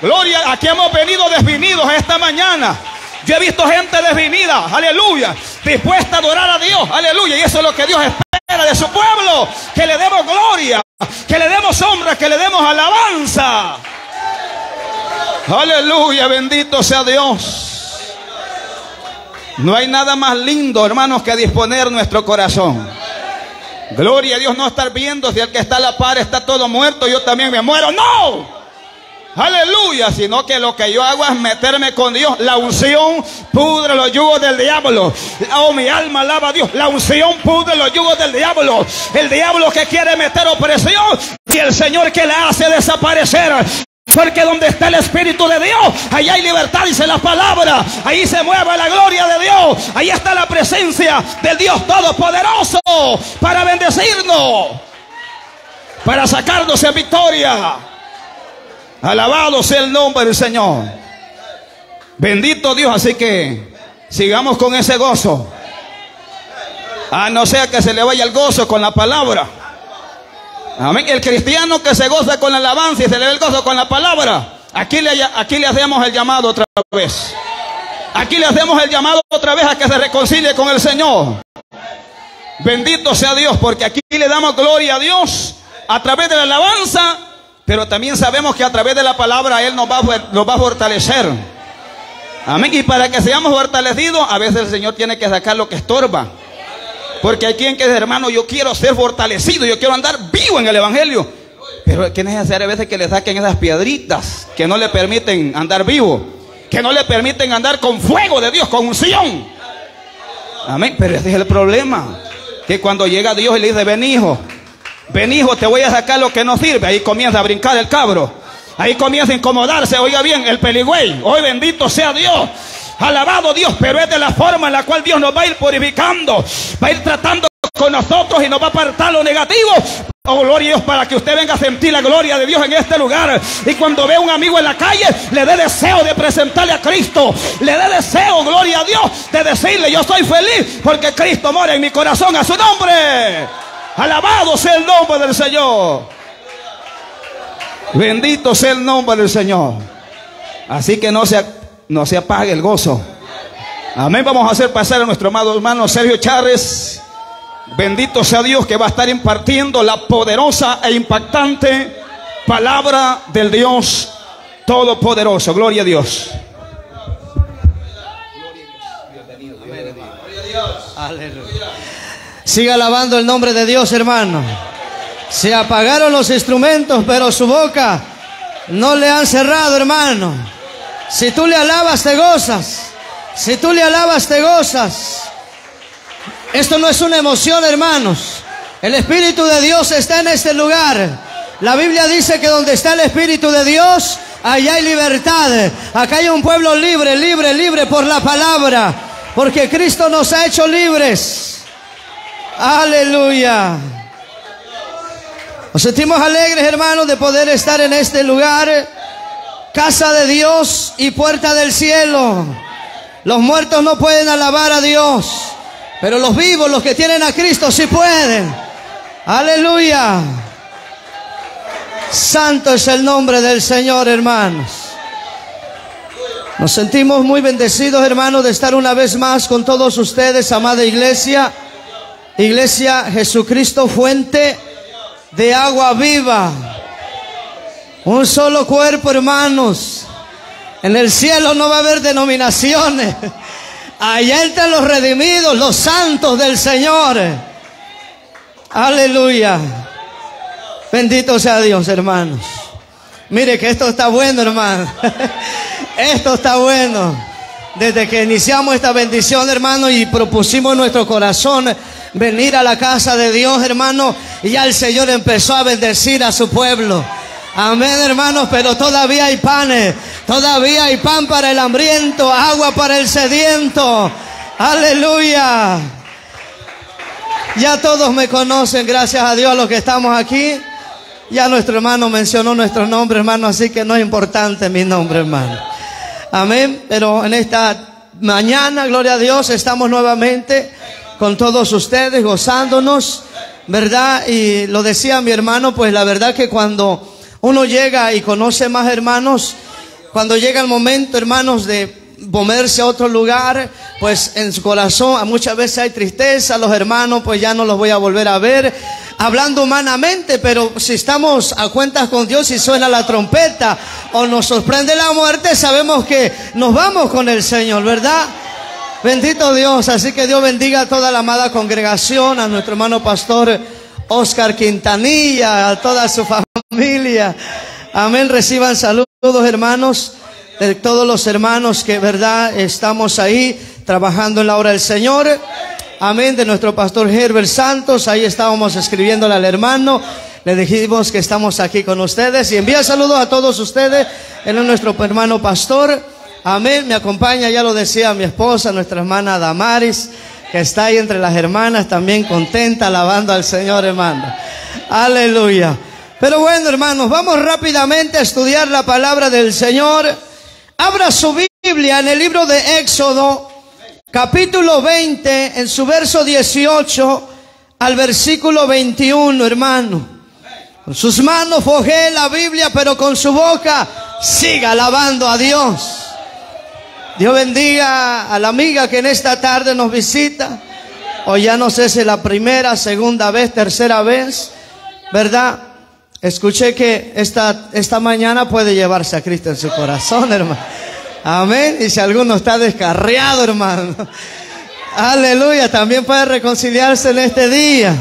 Gloria, aquí hemos venido desvinidos esta mañana. Yo he visto gente desvinida, aleluya, dispuesta a adorar a Dios, aleluya. Y eso es lo que Dios espera de su pueblo, que le demos gloria, que le demos honra, que le demos alabanza. Aleluya, bendito sea Dios. No hay nada más lindo, hermanos, que disponer nuestro corazón. Gloria a Dios, no estar viendo si el que está a la par está todo muerto, yo también me muero. No. Aleluya, sino que lo que yo hago es meterme con Dios. La unción pudre los yugos del diablo. Oh, mi alma alaba a Dios. La unción pudre los yugos del diablo. El diablo que quiere meter opresión y el Señor que le hace desaparecer. Porque donde está el Espíritu de Dios, ahí hay libertad, dice la palabra. Ahí se mueve la gloria de Dios. Ahí está la presencia del Dios Todopoderoso para bendecirnos, para sacarnos en victoria. Alabado sea el nombre del Señor. Bendito Dios, así que sigamos con ese gozo. A no ser que se le vaya el gozo con la palabra. Amén. El cristiano que se goza con la alabanza y se le ve el gozo con la palabra. Aquí le, aquí le hacemos el llamado otra vez. Aquí le hacemos el llamado otra vez a que se reconcilie con el Señor. Bendito sea Dios, porque aquí le damos gloria a Dios a través de la alabanza, pero también sabemos que a través de la palabra Él nos va, nos va a fortalecer. Amén. Y para que seamos fortalecidos, a veces el Señor tiene que sacar lo que estorba. Porque hay quien que dice, hermano, yo quiero ser fortalecido, yo quiero andar vivo en el Evangelio. Pero ¿qué necesario a veces que le saquen esas piedritas que no le permiten andar vivo? Que no le permiten andar con fuego de Dios, con unción. Amén. Pero ese es el problema. Que cuando llega Dios y le dice, ven hijo, ven hijo, te voy a sacar lo que no sirve. Ahí comienza a brincar el cabro. Ahí comienza a incomodarse, oiga bien, el peligüey. Hoy bendito sea Dios. Alabado Dios, pero es de la forma en la cual Dios nos va a ir purificando, va a ir tratando con nosotros y nos va a apartar lo negativo. Oh, gloria a Dios, para que usted venga a sentir la gloria de Dios en este lugar. Y cuando ve a un amigo en la calle, le dé deseo de presentarle a Cristo. Le dé deseo, gloria a Dios, de decirle, yo soy feliz porque Cristo mora en mi corazón a su nombre. Alabado sea el nombre del Señor. Bendito sea el nombre del Señor. Así que no se no se apague el gozo. Amén. Vamos a hacer pasar a nuestro amado hermano Sergio Chávez. Bendito sea Dios que va a estar impartiendo la poderosa e impactante palabra del Dios Todopoderoso. Gloria a Dios. Siga alabando el nombre de Dios, hermano. Se apagaron los instrumentos, pero su boca no le han cerrado, hermano. Si tú le alabas, te gozas. Si tú le alabas, te gozas. Esto no es una emoción, hermanos. El Espíritu de Dios está en este lugar. La Biblia dice que donde está el Espíritu de Dios, allá hay libertad. Acá hay un pueblo libre, libre, libre por la palabra. Porque Cristo nos ha hecho libres. Aleluya. Nos sentimos alegres, hermanos, de poder estar en este lugar casa de Dios y puerta del cielo. Los muertos no pueden alabar a Dios, pero los vivos, los que tienen a Cristo, sí pueden. Aleluya. Santo es el nombre del Señor, hermanos. Nos sentimos muy bendecidos, hermanos, de estar una vez más con todos ustedes, amada iglesia. Iglesia Jesucristo, fuente de agua viva. Un solo cuerpo, hermanos. En el cielo no va a haber denominaciones. Allá entran los redimidos, los santos del Señor. Aleluya. Bendito sea Dios, hermanos. Mire que esto está bueno, hermano. Esto está bueno. Desde que iniciamos esta bendición, hermano, y propusimos nuestro corazón venir a la casa de Dios, hermano, y ya el Señor empezó a bendecir a su pueblo. Amén, hermanos, pero todavía hay panes, todavía hay pan para el hambriento, agua para el sediento. Aleluya. Ya todos me conocen, gracias a Dios, los que estamos aquí. Ya nuestro hermano mencionó nuestro nombre, hermano, así que no es importante mi nombre, hermano. Amén. Pero en esta mañana, gloria a Dios, estamos nuevamente con todos ustedes, gozándonos, ¿verdad? Y lo decía mi hermano, pues la verdad que cuando Uno llega y conoce más hermanos. Cuando llega el momento, hermanos, de moverse a otro lugar, pues en su corazón muchas veces hay tristeza, los hermanos pues ya no los voy a volver a ver, hablando humanamente, pero si estamos a cuentas con Dios y suena la trompeta o nos sorprende la muerte, sabemos que nos vamos con el Señor, ¿verdad? Bendito Dios, así que Dios bendiga a toda la amada congregación, a nuestro hermano pastor Oscar Quintanilla, a toda su familia. Amén, reciban saludos hermanos de todos los hermanos que, verdad, estamos ahí trabajando en la obra del Señor. Amén, de nuestro pastor Herbert Santos, ahí estábamos escribiéndole al hermano. Le dijimos que estamos aquí con ustedes y envía saludos a todos ustedes. Es nuestro hermano pastor. Amén. Me acompaña, ya lo decía mi esposa, nuestra hermana Damaris, que está ahí entre las hermanas, también contenta, alabando al Señor, hermano. Aleluya. Pero bueno, hermanos, vamos rápidamente a estudiar la palabra del Señor. Abra su Biblia en el libro de Éxodo, capítulo 20, en su verso 18 al versículo 21, hermano. Con sus manos foje la Biblia, pero con su boca siga alabando a Dios. Dios bendiga a la amiga que en esta tarde nos visita. O ya no sé si la primera, segunda vez, tercera vez, ¿verdad? Escuché que esta, esta mañana puede llevarse a Cristo en su corazón, hermano. Amén. Y si alguno está descarriado, hermano. Aleluya. También puede reconciliarse en este día.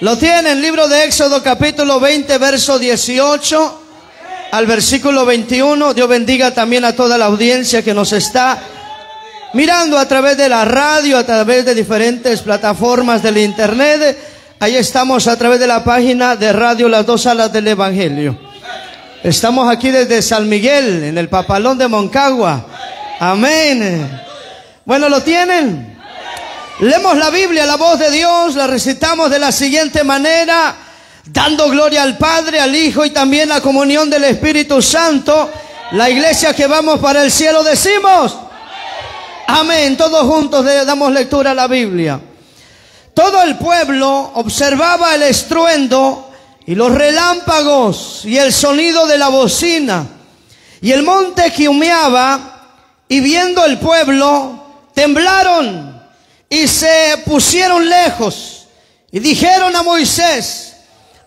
Lo tiene el libro de Éxodo capítulo 20, verso 18 al versículo 21. Dios bendiga también a toda la audiencia que nos está mirando a través de la radio, a través de diferentes plataformas del internet Ahí estamos a través de la página de Radio Las Dos Alas del Evangelio. Estamos aquí desde San Miguel, en el Papalón de Moncagua. Amén. Bueno, ¿lo tienen? Leemos la Biblia, la voz de Dios, la recitamos de la siguiente manera, dando gloria al Padre, al Hijo y también la comunión del Espíritu Santo. La iglesia que vamos para el cielo decimos. Amén. Todos juntos damos lectura a la Biblia. Todo el pueblo observaba el estruendo y los relámpagos y el sonido de la bocina. Y el monte que humeaba y viendo el pueblo, temblaron y se pusieron lejos y dijeron a Moisés,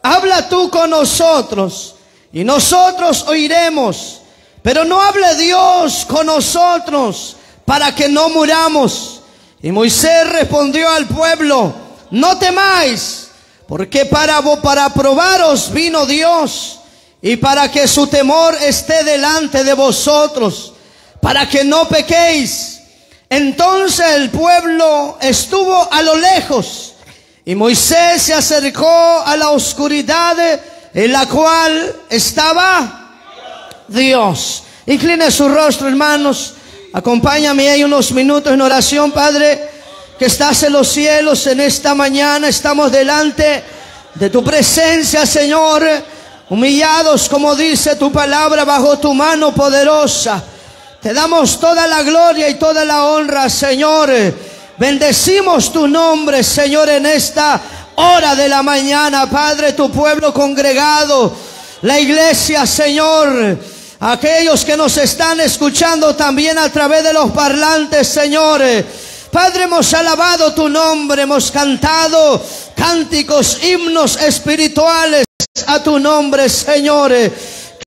habla tú con nosotros y nosotros oiremos, pero no hable Dios con nosotros para que no muramos. Y Moisés respondió al pueblo, no temáis, porque para, para probaros vino Dios y para que su temor esté delante de vosotros, para que no pequéis. Entonces el pueblo estuvo a lo lejos y Moisés se acercó a la oscuridad en la cual estaba Dios. Incline su rostro, hermanos. Acompáñame ahí unos minutos en oración, Padre que estás en los cielos en esta mañana. Estamos delante de tu presencia, Señor, humillados, como dice tu palabra, bajo tu mano poderosa. Te damos toda la gloria y toda la honra, Señor. Bendecimos tu nombre, Señor, en esta hora de la mañana, Padre, tu pueblo congregado, la iglesia, Señor. Aquellos que nos están escuchando también a través de los parlantes, Señor. Padre, hemos alabado tu nombre, hemos cantado cánticos, himnos espirituales a tu nombre, Señor.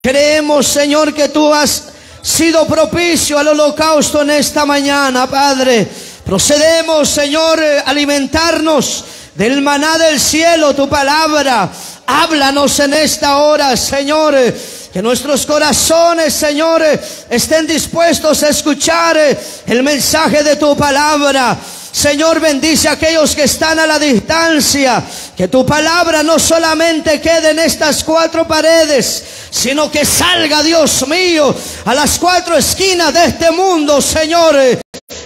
Creemos, Señor, que tú has sido propicio al holocausto en esta mañana, Padre. Procedemos, Señor, a alimentarnos del maná del cielo, tu palabra. Háblanos en esta hora, Señor que nuestros corazones, Señor, estén dispuestos a escuchar el mensaje de tu palabra. Señor, bendice a aquellos que están a la distancia. Que tu palabra no solamente quede en estas cuatro paredes, sino que salga, Dios mío, a las cuatro esquinas de este mundo, Señor.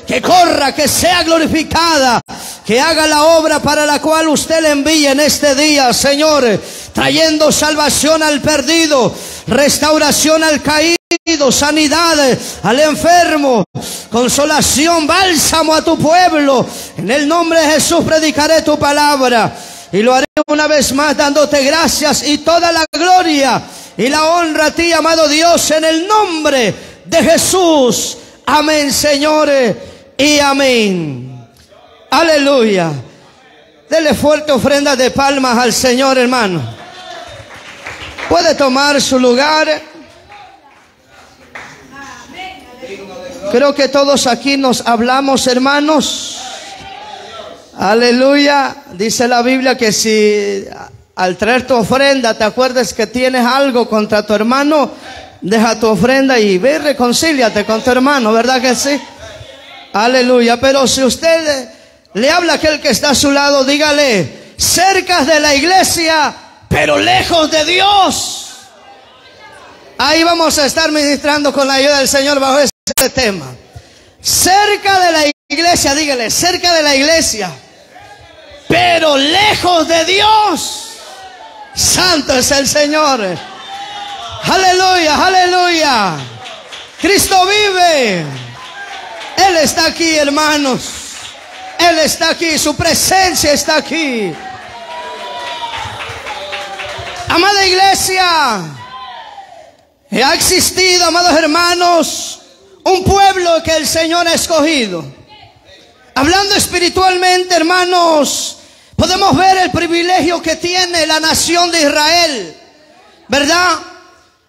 Que corra, que sea glorificada, que haga la obra para la cual usted le envíe en este día, Señor, trayendo salvación al perdido, restauración al caído, sanidad al enfermo, consolación, bálsamo a tu pueblo. En el nombre de Jesús predicaré tu palabra y lo haré una vez más dándote gracias y toda la gloria y la honra a ti, amado Dios, en el nombre de Jesús. Amén, señores, y amén. Aleluya. Dele fuerte ofrenda de palmas al Señor, hermano. Puede tomar su lugar. Creo que todos aquí nos hablamos, hermanos. Aleluya. Dice la Biblia que si al traer tu ofrenda te acuerdas que tienes algo contra tu hermano, deja tu ofrenda y ve, reconcíliate con tu hermano, ¿verdad que sí? Aleluya. Pero si usted le habla a aquel que está a su lado, dígale, cerca de la iglesia, pero lejos de Dios. Ahí vamos a estar ministrando con la ayuda del Señor bajo este tema. Cerca de la iglesia, dígale, cerca de la iglesia, pero lejos de Dios. Santo es el Señor. Aleluya, aleluya. Cristo vive. Él está aquí, hermanos. Él está aquí, su presencia está aquí. Amada iglesia, ha existido, amados hermanos, un pueblo que el Señor ha escogido. Hablando espiritualmente, hermanos, podemos ver el privilegio que tiene la nación de Israel, ¿verdad?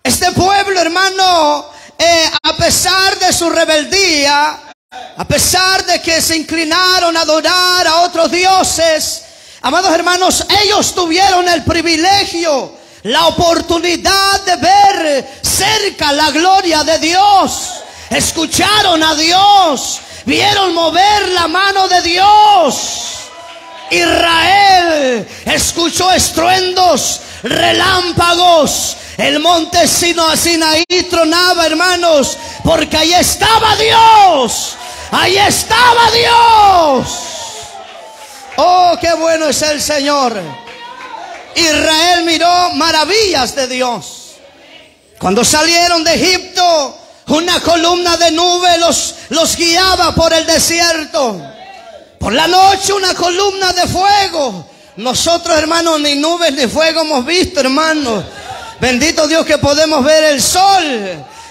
Este pueblo, hermano, eh, a pesar de su rebeldía, a pesar de que se inclinaron a adorar a otros dioses, amados hermanos, ellos tuvieron el privilegio, la oportunidad de ver cerca la gloria de Dios. Escucharon a Dios, vieron mover la mano de Dios. Israel escuchó estruendos, relámpagos. El monte Sinaí tronaba, hermanos, porque ahí estaba Dios. Ahí estaba Dios. Oh, qué bueno es el Señor. Israel miró maravillas de Dios. Cuando salieron de Egipto, una columna de nube los, los guiaba por el desierto. Por la noche una columna de fuego. Nosotros, hermanos, ni nubes ni fuego hemos visto, hermanos. Bendito Dios que podemos ver el sol,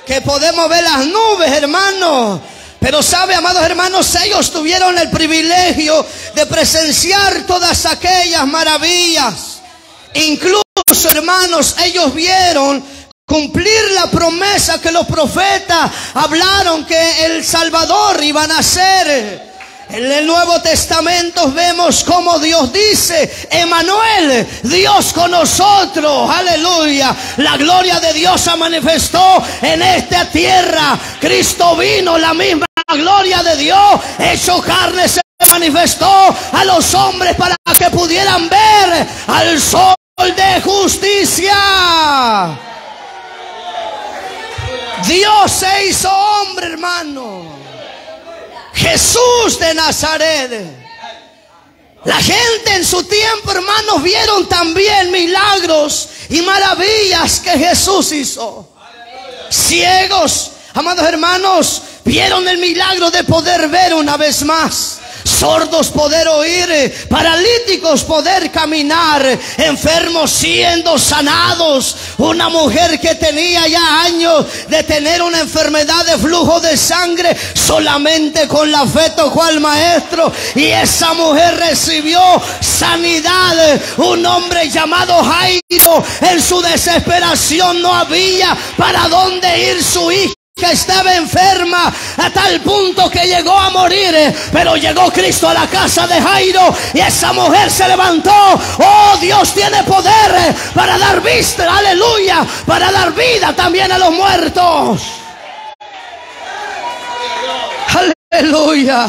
que podemos ver las nubes, hermanos. Pero sabe, amados hermanos, ellos tuvieron el privilegio de presenciar todas aquellas maravillas. Incluso, hermanos, ellos vieron cumplir la promesa que los profetas hablaron que el Salvador iba a nacer. En el Nuevo Testamento vemos como Dios dice, Emanuel, Dios con nosotros, aleluya. La gloria de Dios se manifestó en esta tierra. Cristo vino, la misma gloria de Dios, hecho carne se manifestó a los hombres para que pudieran ver al sol de justicia. Dios se hizo hombre, hermano. Jesús de Nazaret. La gente en su tiempo, hermanos, vieron también milagros y maravillas que Jesús hizo. Ciegos, amados hermanos, vieron el milagro de poder ver una vez más sordos poder oír, paralíticos poder caminar, enfermos siendo sanados, una mujer que tenía ya años de tener una enfermedad de flujo de sangre, solamente con la fe tocó al maestro y esa mujer recibió sanidad. Un hombre llamado Jairo en su desesperación no había para dónde ir su hija que estaba enferma a tal punto que llegó a morir, pero llegó Cristo a la casa de Jairo y esa mujer se levantó. Oh, Dios tiene poder para dar vista, aleluya, para dar vida también a los muertos. Aleluya.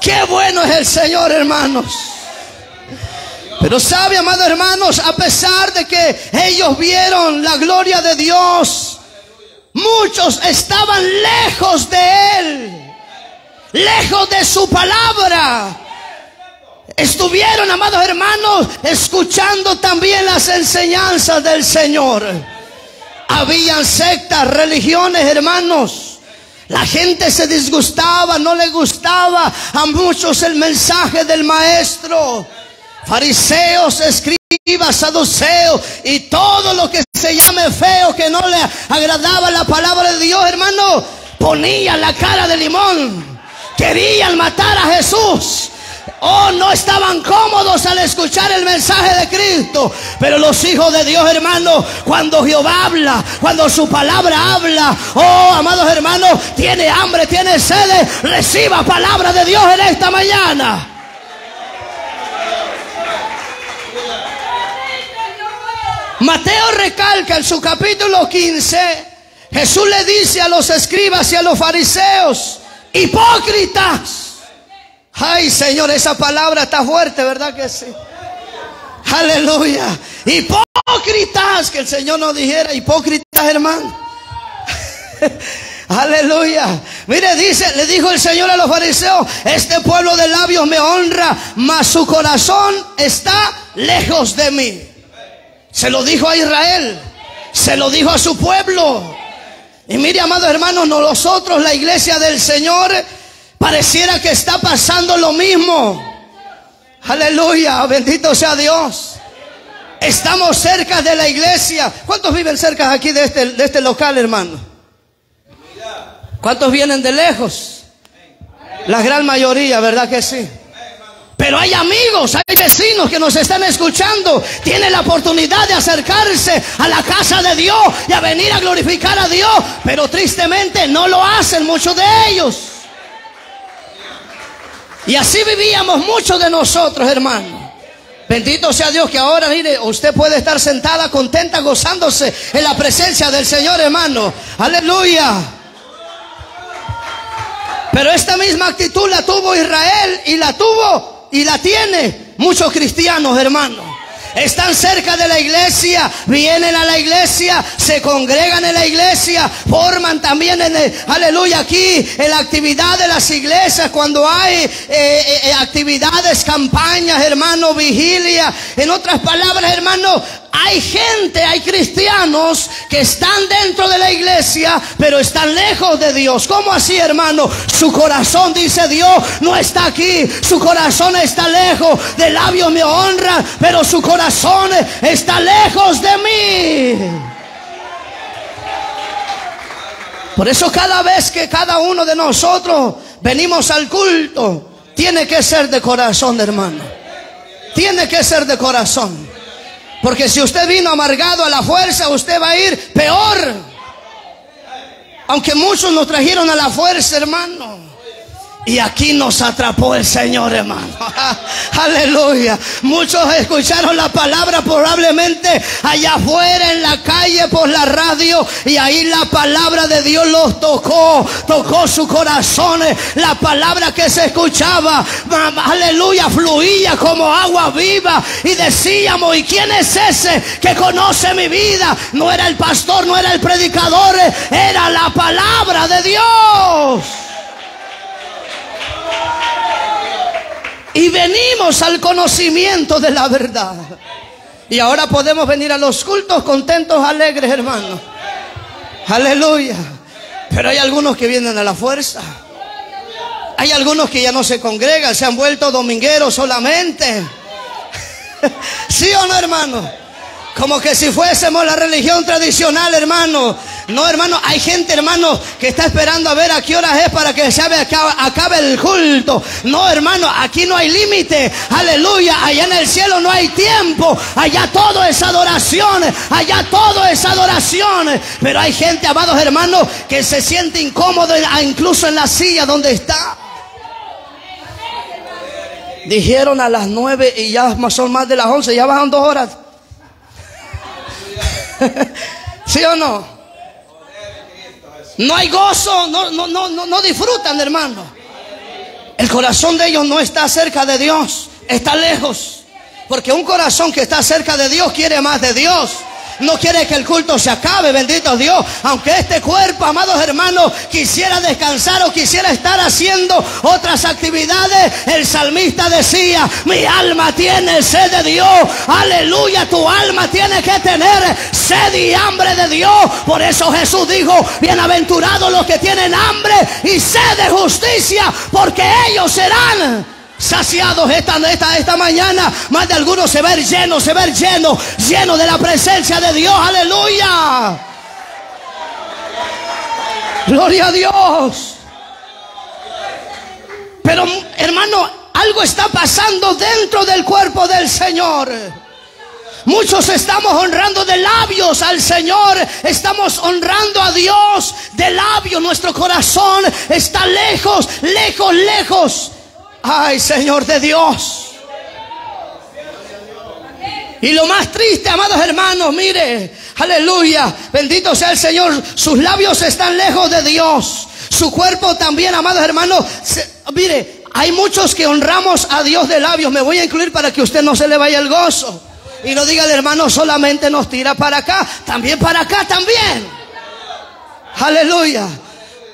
Qué bueno es el Señor, hermanos. Pero sabe, amados hermanos, a pesar de que ellos vieron la gloria de Dios, Muchos estaban lejos de Él, lejos de su palabra. Estuvieron, amados hermanos, escuchando también las enseñanzas del Señor. Habían sectas, religiones, hermanos. La gente se disgustaba, no le gustaba a muchos el mensaje del maestro. Fariseos, escribas saduceos y todo lo que se llame feo, que no le agradaba la palabra de Dios, hermano, ponían la cara de limón. Querían matar a Jesús. Oh, no estaban cómodos al escuchar el mensaje de Cristo. Pero los hijos de Dios, hermano, cuando Jehová habla, cuando su palabra habla, oh, amados hermanos, tiene hambre, tiene sed, reciba palabra de Dios en esta mañana. Mateo recalca en su capítulo 15, Jesús le dice a los escribas y a los fariseos, hipócritas. Ay, Señor, esa palabra está fuerte, ¿verdad que sí? Aleluya. Hipócritas, que el Señor nos dijera, hipócritas, hermano. Aleluya. Mire, dice, le dijo el Señor a los fariseos, este pueblo de labios me honra, mas su corazón está lejos de mí. Se lo dijo a Israel, se lo dijo a su pueblo. Y mire, amados hermanos, nosotros, la iglesia del Señor, pareciera que está pasando lo mismo. Aleluya, bendito sea Dios. Estamos cerca de la iglesia. ¿Cuántos viven cerca aquí de este, de este local, hermano? ¿Cuántos vienen de lejos? La gran mayoría, ¿verdad que sí? Pero hay amigos, hay vecinos que nos están escuchando. Tienen la oportunidad de acercarse a la casa de Dios y a venir a glorificar a Dios. Pero tristemente no lo hacen muchos de ellos. Y así vivíamos muchos de nosotros, hermano. Bendito sea Dios que ahora, mire, usted puede estar sentada, contenta, gozándose en la presencia del Señor, hermano. Aleluya. Pero esta misma actitud la tuvo Israel y la tuvo y la tiene muchos cristianos, hermanos. Están cerca de la iglesia, vienen a la iglesia, se congregan en la iglesia, forman también en el, aleluya, aquí en la actividad de las iglesias, cuando hay eh, eh, eh, actividades, campañas, hermano, vigilia. En otras palabras, hermano, hay gente, hay cristianos que están dentro de la iglesia, pero están lejos de Dios. ¿Cómo así, hermano? Su corazón, dice Dios, no está aquí. Su corazón está lejos. De labios me honra, pero su corazón está lejos de mí. Por eso cada vez que cada uno de nosotros venimos al culto, tiene que ser de corazón, hermano. Tiene que ser de corazón. Porque si usted vino amargado a la fuerza, usted va a ir peor. Aunque muchos nos trajeron a la fuerza, hermano. Y aquí nos atrapó el Señor, hermano. Aleluya. Muchos escucharon la palabra probablemente allá afuera en la calle por la radio. Y ahí la palabra de Dios los tocó. Tocó su corazón. La palabra que se escuchaba. Aleluya. Fluía como agua viva. Y decíamos, ¿y quién es ese que conoce mi vida? No era el pastor, no era el predicador. Era la palabra de Dios. Y venimos al conocimiento de la verdad. Y ahora podemos venir a los cultos contentos, alegres, hermanos. Aleluya. Pero hay algunos que vienen a la fuerza. Hay algunos que ya no se congregan, se han vuelto domingueros solamente. ¿Sí o no, hermano? Como que si fuésemos la religión tradicional, hermano. No, hermano, hay gente, hermano, que está esperando a ver a qué hora es para que se acabe, el culto. No, hermano, aquí no hay límite. Aleluya. Allá en el cielo no hay tiempo. Allá todo es adoración. Allá todo es adoración. Pero hay gente, amados hermanos, que se siente incómodo incluso en la silla donde está. Dijeron a las nueve y ya son más de las once, ya bajan dos horas. ¿Sí o no? No hay gozo, no, no, no, no, disfrutan, hermano. El corazón de ellos no está cerca de Dios, está lejos. Porque un corazón que está cerca de Dios quiere más de Dios no quiere que el culto se acabe, bendito Dios. Aunque este cuerpo, amados hermanos, quisiera descansar o quisiera estar haciendo otras actividades, el salmista decía, mi alma tiene sed de Dios. Aleluya, tu alma tiene que tener sed y hambre de Dios. Por eso Jesús dijo, bienaventurados los que tienen hambre y sed de justicia, porque ellos serán saciados esta, esta, esta mañana. Más de algunos se ver lleno, se ver lleno, lleno de la presencia de Dios. Aleluya. Gloria a Dios. Pero hermano, algo está pasando dentro del cuerpo del Señor. Muchos estamos honrando de labios al Señor, estamos honrando a Dios de labios. Nuestro corazón está lejos, lejos, lejos. Ay, Señor de Dios. Y lo más triste, amados hermanos, mire, aleluya, bendito sea el Señor, sus labios están lejos de Dios, su cuerpo también, amados hermanos, mire, hay muchos que honramos a Dios de labios, me voy a incluir para que usted no se le vaya el gozo. Y no diga el hermano solamente nos tira para acá, también para acá también. Aleluya.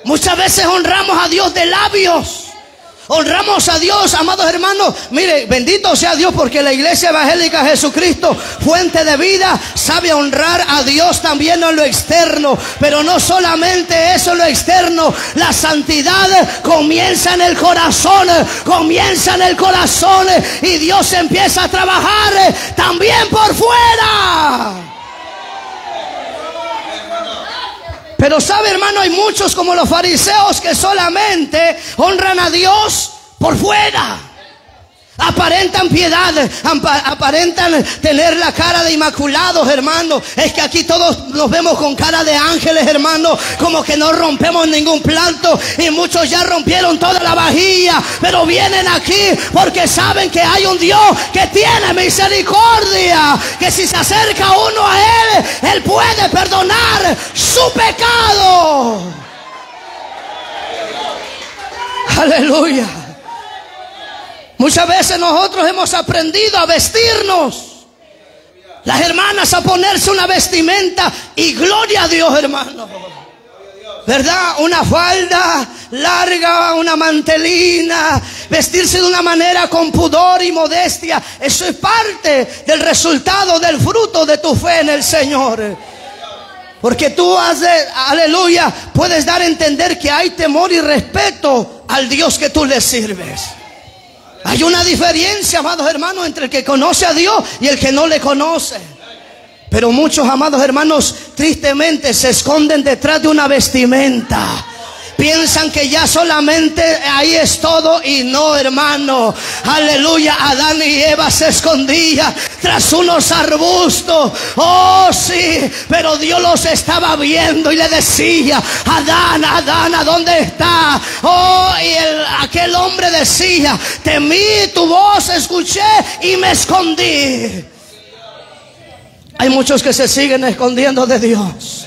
Muchas veces honramos a Dios de labios. Honramos a Dios, amados hermanos. Mire, bendito sea Dios porque la iglesia evangélica Jesucristo, fuente de vida, sabe honrar a Dios también en lo externo. Pero no solamente eso en lo externo. La santidad comienza en el corazón. Comienza en el corazón. Y Dios empieza a trabajar también por fuera. Pero sabe hermano, hay muchos como los fariseos que solamente honran a Dios por fuera. Aparentan piedad, aparentan tener la cara de inmaculados, hermano. Es que aquí todos nos vemos con cara de ángeles, hermano. Como que no rompemos ningún planto. Y muchos ya rompieron toda la vajilla. Pero vienen aquí porque saben que hay un Dios que tiene misericordia. Que si se acerca uno a Él, Él puede perdonar su pecado. Aleluya. Muchas veces nosotros hemos aprendido a vestirnos. Las hermanas a ponerse una vestimenta y gloria a Dios, hermano. ¿Verdad? Una falda larga, una mantelina, vestirse de una manera con pudor y modestia. Eso es parte del resultado, del fruto de tu fe en el Señor. Porque tú haces, aleluya, puedes dar a entender que hay temor y respeto al Dios que tú le sirves. Hay una diferencia, amados hermanos, entre el que conoce a Dios y el que no le conoce. Pero muchos, amados hermanos, tristemente se esconden detrás de una vestimenta piensan que ya solamente ahí es todo y no, hermano. Aleluya, Adán y Eva se escondían tras unos arbustos. Oh, sí, pero Dios los estaba viendo y le decía, Adán, Adán, ¿a dónde está? Oh, y aquel hombre decía, temí tu voz, escuché y me escondí. Hay muchos que se siguen escondiendo de Dios.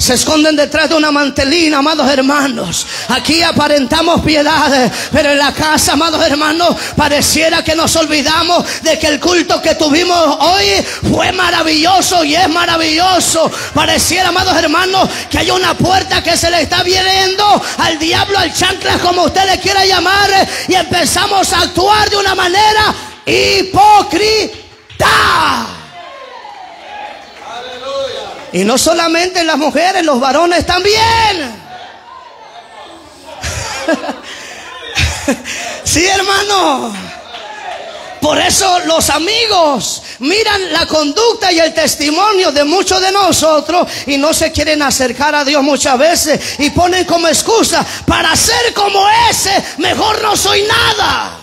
Se esconden detrás de una mantelina, amados hermanos. Aquí aparentamos piedad, pero en la casa, amados hermanos, pareciera que nos olvidamos de que el culto que tuvimos hoy fue maravilloso y es maravilloso. Pareciera, amados hermanos, que hay una puerta que se le está viendo al diablo, al chancla, como usted le quiera llamar, y empezamos a actuar de una manera hipócrita. Y no solamente las mujeres, los varones también. sí, hermano. Por eso los amigos miran la conducta y el testimonio de muchos de nosotros y no se quieren acercar a Dios muchas veces y ponen como excusa para ser como ese, mejor no soy nada.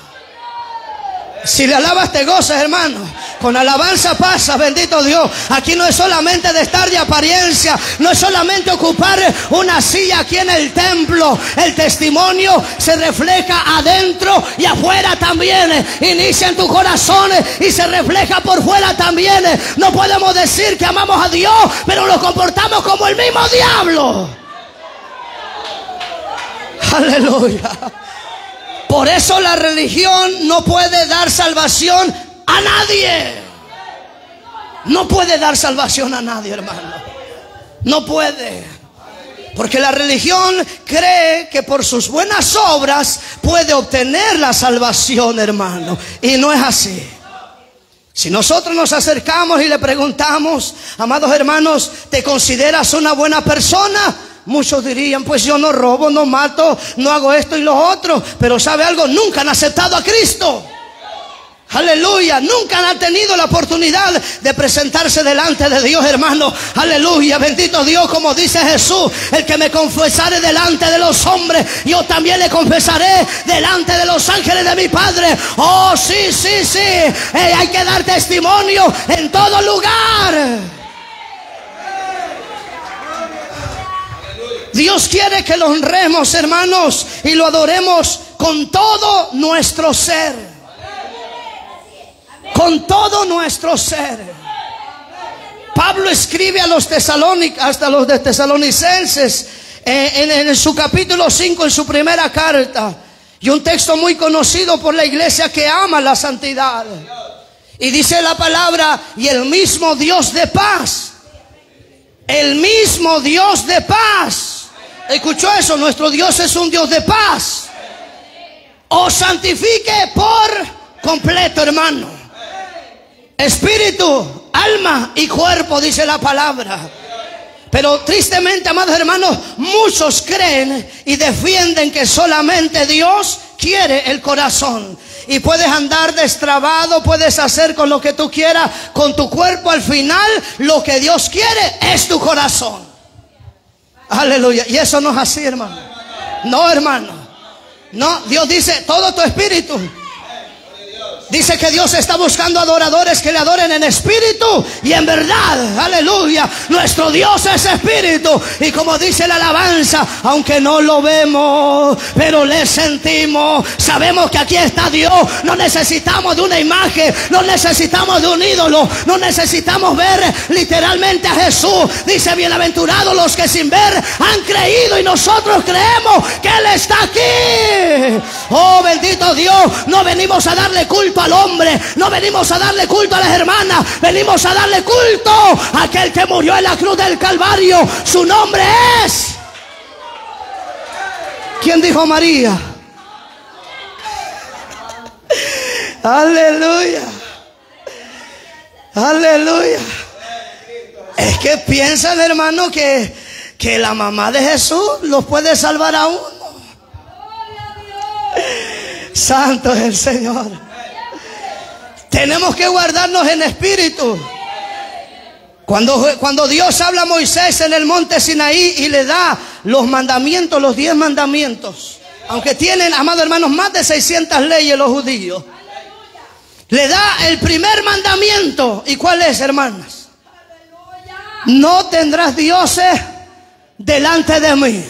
Si le alabas te gozas, hermano. Con alabanza pasa, bendito Dios. Aquí no es solamente de estar de apariencia, no es solamente ocupar una silla aquí en el templo. El testimonio se refleja adentro y afuera también. Inicia en tu corazón y se refleja por fuera también. No podemos decir que amamos a Dios, pero nos comportamos como el mismo diablo. Aleluya. Por eso la religión no puede dar salvación a nadie. No puede dar salvación a nadie, hermano. No puede. Porque la religión cree que por sus buenas obras puede obtener la salvación, hermano. Y no es así. Si nosotros nos acercamos y le preguntamos, amados hermanos, ¿te consideras una buena persona? Muchos dirían, pues yo no robo, no mato, no hago esto y lo otro. Pero sabe algo, nunca han aceptado a Cristo. Aleluya, nunca han tenido la oportunidad de presentarse delante de Dios, hermano. Aleluya, bendito Dios, como dice Jesús, el que me confesare delante de los hombres, yo también le confesaré delante de los ángeles de mi Padre. Oh, sí, sí, sí, eh, hay que dar testimonio en todo lugar. Dios quiere que lo honremos, hermanos, y lo adoremos con todo nuestro ser con todo nuestro ser. Pablo escribe a los tesalónicos, hasta los de tesalonicenses, eh, en, su capítulo 5, en su primera carta, y un texto muy conocido por la iglesia que ama la santidad. Y dice la palabra, y el mismo Dios de paz, el mismo Dios de paz. ¿Escuchó eso? Nuestro Dios es un Dios de paz. Os santifique por completo, hermano. Espíritu, alma y cuerpo, dice la palabra. Pero tristemente, amados hermanos, muchos creen y defienden que solamente Dios quiere el corazón. Y puedes andar destrabado, puedes hacer con lo que tú quieras, con tu cuerpo. Al final, lo que Dios quiere es tu corazón. Aleluya. Y eso no es así, hermano. No, hermano. No, Dios dice, todo tu espíritu Dice que Dios está buscando adoradores que le adoren en espíritu y en verdad. Aleluya. Nuestro Dios es espíritu. Y como dice la alabanza, aunque no lo vemos, pero le sentimos. Sabemos que aquí está Dios. No necesitamos de una imagen. No necesitamos de un ídolo. No necesitamos ver literalmente a Jesús. Dice, bienaventurados los que sin ver han creído y nosotros creemos que Él está aquí. Oh, bendito Dios. No venimos a darle culpa al hombre, no venimos a darle culto a las hermanas, venimos a darle culto a aquel que murió en la cruz del Calvario. Su nombre es... ¿Quién dijo María? Aleluya. Aleluya. Es que piensan, hermano, que, que la mamá de Jesús los puede salvar a uno. Santo es el Señor. Tenemos que guardarnos en espíritu. Cuando, cuando Dios habla a Moisés en el monte Sinaí y le da los mandamientos, los diez mandamientos, aunque tienen, amados hermanos, más de 600 leyes los judíos, le da el primer mandamiento. ¿Y cuál es, hermanas? No tendrás dioses delante de mí.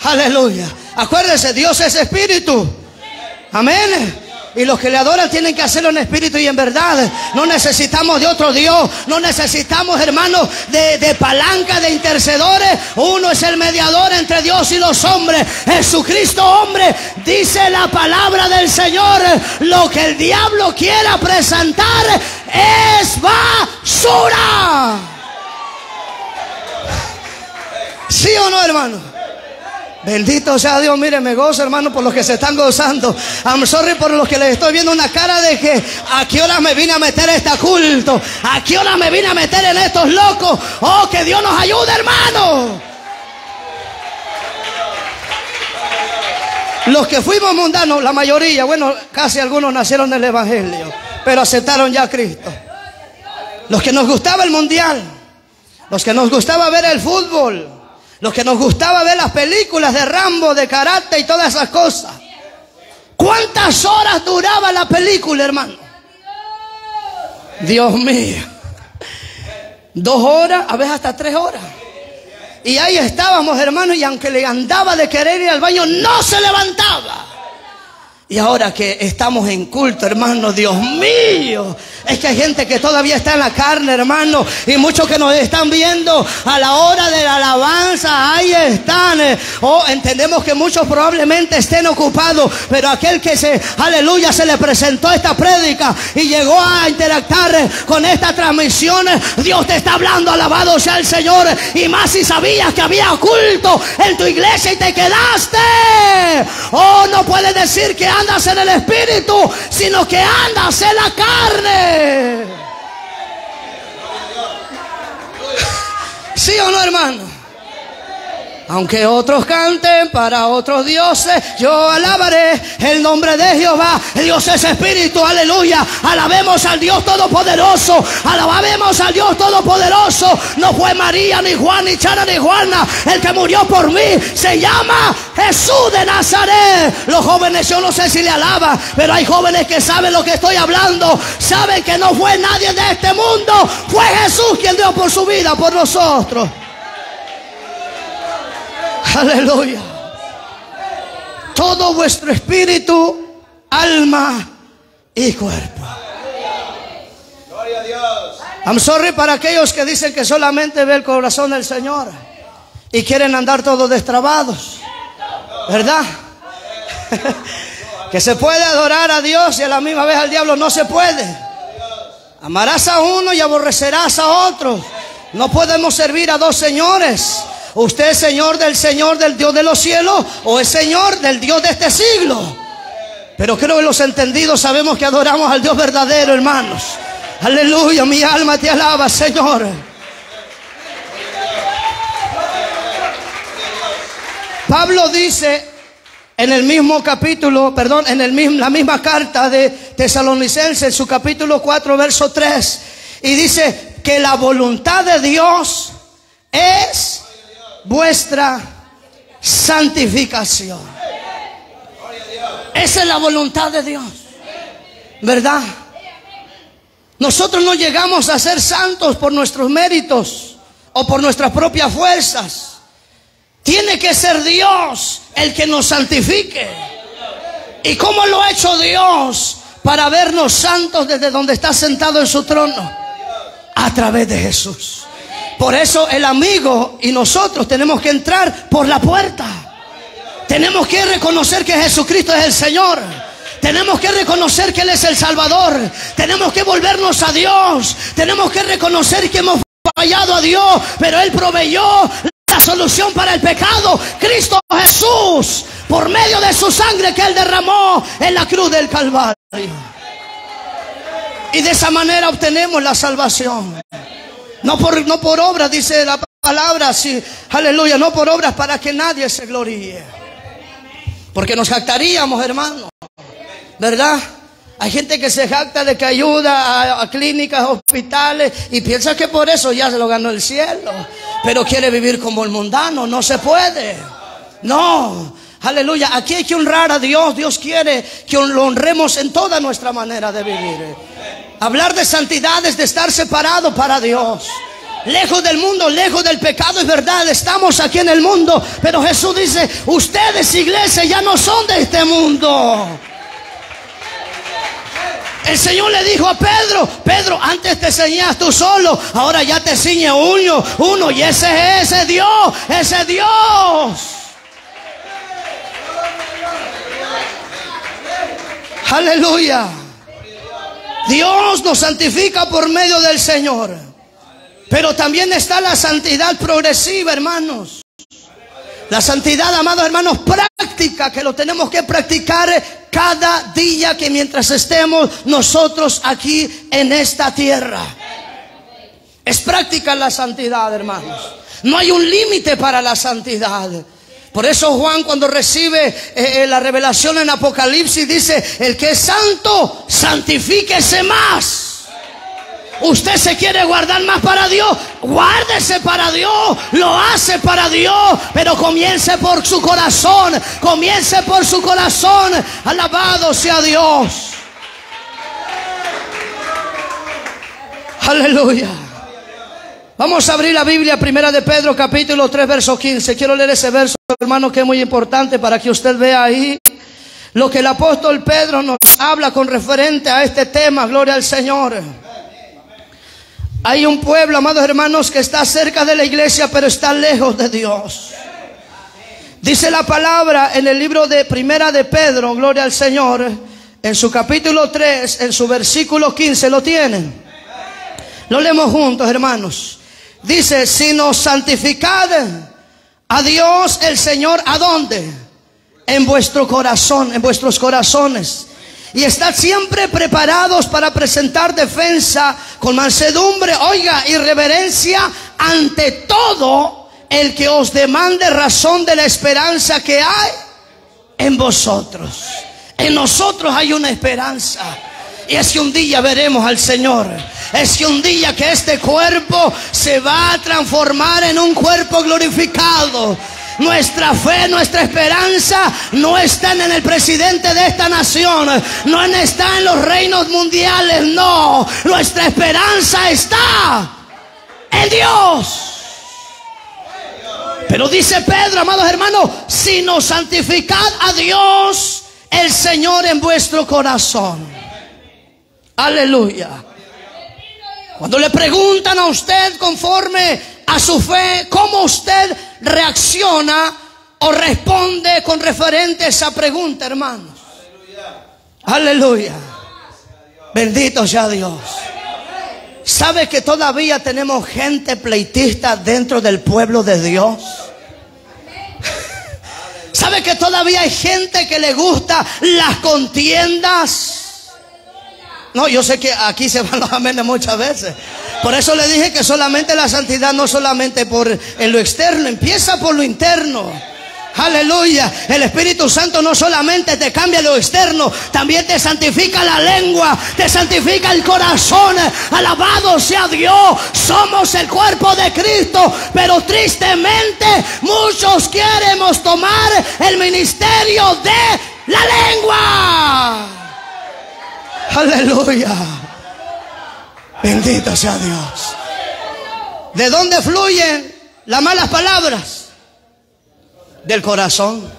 Aleluya. Acuérdense, Dios es espíritu. Amén. Y los que le adoran tienen que hacerlo en espíritu y en verdad. No necesitamos de otro Dios. No necesitamos, hermanos, de, palanca, de intercedores. Uno es el mediador entre Dios y los hombres. Jesucristo, hombre, dice la palabra del Señor. Lo que el diablo quiera presentar es basura. ¿Sí o no, hermano? Bendito sea Dios, mire, me gozo, hermano, por los que se están gozando. I'm sorry por los que les estoy viendo una cara de que a qué hora me vine a meter este culto, a qué hora me vine a meter en estos locos. Oh, que Dios nos ayude, hermano. Los que fuimos mundanos, la mayoría, bueno, casi algunos nacieron del Evangelio, pero aceptaron ya a Cristo. Los que nos gustaba el mundial, los que nos gustaba ver el fútbol, los que nos gustaba ver las películas de Rambo, de karate y todas esas cosas. ¿Cuántas horas duraba la película, hermano? Dios mío. Dos horas, a veces hasta tres horas. Y ahí estábamos, hermano, y aunque le andaba de querer ir al baño, no se levantaba. Y ahora que estamos en culto, hermano, Dios mío, es que hay gente que todavía está en la carne, hermano, y muchos que nos están viendo a la hora de la alabanza, ahí están. Oh, entendemos que muchos probablemente estén ocupados, pero aquel que se, aleluya, se le presentó esta prédica y llegó a interactuar con esta transmisión, Dios te está hablando, alabado sea el Señor, y más si sabías que había culto en tu iglesia y te quedaste. Oh, no puedes decir que andas en el espíritu, sino que andas en la carne. ¿Sí o no, hermano? Aunque otros canten para otros dioses, yo alabaré el nombre de Jehová. Dios es espíritu, aleluya. Alabemos al Dios Todopoderoso. Alabemos al Dios Todopoderoso. No fue María, ni Juan, ni Chara, ni Juana. El que murió por mí se llama Jesús de Nazaret. Los jóvenes, yo no sé si le alaban, pero hay jóvenes que saben lo que estoy hablando. Saben que no fue nadie de este mundo. Fue Jesús quien dio por su vida por nosotros. Aleluya. Todo vuestro espíritu, alma y cuerpo. Gloria a Dios. I'm sorry para aquellos que dicen que solamente ve el corazón del Señor y quieren andar todos destrabados. ¿Verdad? que se puede adorar a Dios y a la misma vez al diablo no se puede. Amarás a uno y aborrecerás a otro. No podemos servir a dos señores. ¿Usted es Señor del Señor del Dios de los cielos o es Señor del Dios de este siglo? Pero creo que los entendidos sabemos que adoramos al Dios verdadero, hermanos. Aleluya, mi alma te alaba, Señor. Pablo dice en el mismo capítulo, perdón, en el mismo, la misma carta de Tesalonicenses, en su capítulo 4, verso 3, y dice que la voluntad de Dios es vuestra santificación. Esa es la voluntad de Dios. ¿Verdad? Nosotros no llegamos a ser santos por nuestros méritos o por nuestras propias fuerzas. Tiene que ser Dios el que nos santifique. ¿Y cómo lo ha hecho Dios para vernos santos desde donde está sentado en su trono? A través de Jesús. Por eso el amigo y nosotros tenemos que entrar por la puerta. Tenemos que reconocer que Jesucristo es el Señor. Tenemos que reconocer que Él es el Salvador. Tenemos que volvernos a Dios. Tenemos que reconocer que hemos fallado a Dios, pero Él proveyó la solución para el pecado. Cristo Jesús, por medio de su sangre que Él derramó en la cruz del Calvario. Y de esa manera obtenemos la salvación. No por, no por obras, dice la palabra, sí, aleluya, no por obras para que nadie se gloríe. Porque nos jactaríamos, hermano. ¿Verdad? Hay gente que se jacta de que ayuda a, a, clínicas, hospitales y piensa que por eso ya se lo ganó el cielo. Pero quiere vivir como el mundano, no se puede. No, aleluya. Aquí hay que honrar a Dios. Dios quiere que lo honremos en toda nuestra manera de vivir. Hablar de santidad es de estar separado para Dios. Lejos del mundo, lejos del pecado, es verdad, estamos aquí en el mundo. Pero Jesús dice, ustedes iglesia ya no son de este mundo. El Señor le dijo a Pedro, Pedro, antes te enseñas tú solo, ahora ya te ciñe uno, uno, y ese es ese Dios, ese Dios. Aleluya. Dios nos santifica por medio del Señor. Pero también está la santidad progresiva, hermanos. La santidad, amados hermanos, práctica, que lo tenemos que practicar cada día que mientras estemos nosotros aquí en esta tierra. Es práctica la santidad, hermanos. No hay un límite para la santidad. Por eso Juan cuando recibe eh, la revelación en Apocalipsis dice, el que es santo, santifíquese más. Usted se quiere guardar más para Dios, guárdese para Dios, lo hace para Dios, pero comience por su corazón, comience por su corazón, alabado sea Dios. Aleluya. Vamos a abrir la Biblia, primera de Pedro, capítulo 3, verso 15. Quiero leer ese verso, hermano, que es muy importante para que usted vea ahí lo que el apóstol Pedro nos habla con referente a este tema. Gloria al Señor. Hay un pueblo, amados hermanos, que está cerca de la iglesia, pero está lejos de Dios. Dice la palabra en el libro de Primera de Pedro, gloria al Señor, en su capítulo 3, en su versículo 15, ¿lo tienen? Lo leemos juntos, hermanos. Dice, si nos santificad a Dios el Señor, ¿a dónde? En vuestro corazón, en vuestros corazones y estar siempre preparados para presentar defensa con mansedumbre, oiga, y reverencia ante todo el que os demande razón de la esperanza que hay en vosotros. En nosotros hay una esperanza. Y es que un día veremos al Señor. Es que un día que este cuerpo se va a transformar en un cuerpo glorificado. Nuestra fe, nuestra esperanza no está en el presidente de esta nación, no está en los reinos mundiales, no. Nuestra esperanza está en Dios. Pero dice Pedro, amados hermanos, si nos santificad a Dios, el Señor en vuestro corazón. Aleluya. Cuando le preguntan a usted conforme a su fe, ¿cómo usted reacciona o responde con referente a esa pregunta, hermanos? Aleluya. Bendito sea Dios. ¿Sabe que todavía tenemos gente pleitista dentro del pueblo de Dios? ¿Sabe que todavía hay gente que le gusta las contiendas? No, yo sé que aquí se van los amenes muchas veces. Por eso le dije que solamente la santidad no solamente por en lo externo, empieza por lo interno. Aleluya. El Espíritu Santo no solamente te cambia lo externo, también te santifica la lengua, te santifica el corazón. Alabado sea Dios. Somos el cuerpo de Cristo, pero tristemente muchos queremos tomar el ministerio de la lengua. Aleluya. Bendito sea Dios. ¿De dónde fluyen las malas palabras? Del corazón.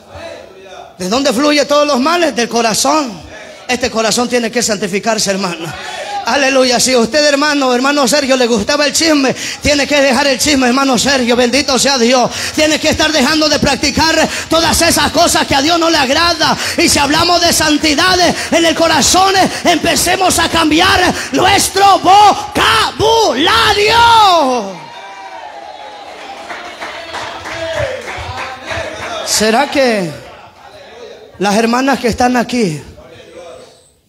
¿De dónde fluyen todos los males? Del corazón. Este corazón tiene que santificarse, hermano. Aleluya. Si usted, hermano, hermano Sergio, le gustaba el chisme, tiene que dejar el chisme, hermano Sergio. Bendito sea Dios. Tiene que estar dejando de practicar todas esas cosas que a Dios no le agrada. Y si hablamos de santidades en el corazón, empecemos a cambiar nuestro vocabulario. ¿Será que las hermanas que están aquí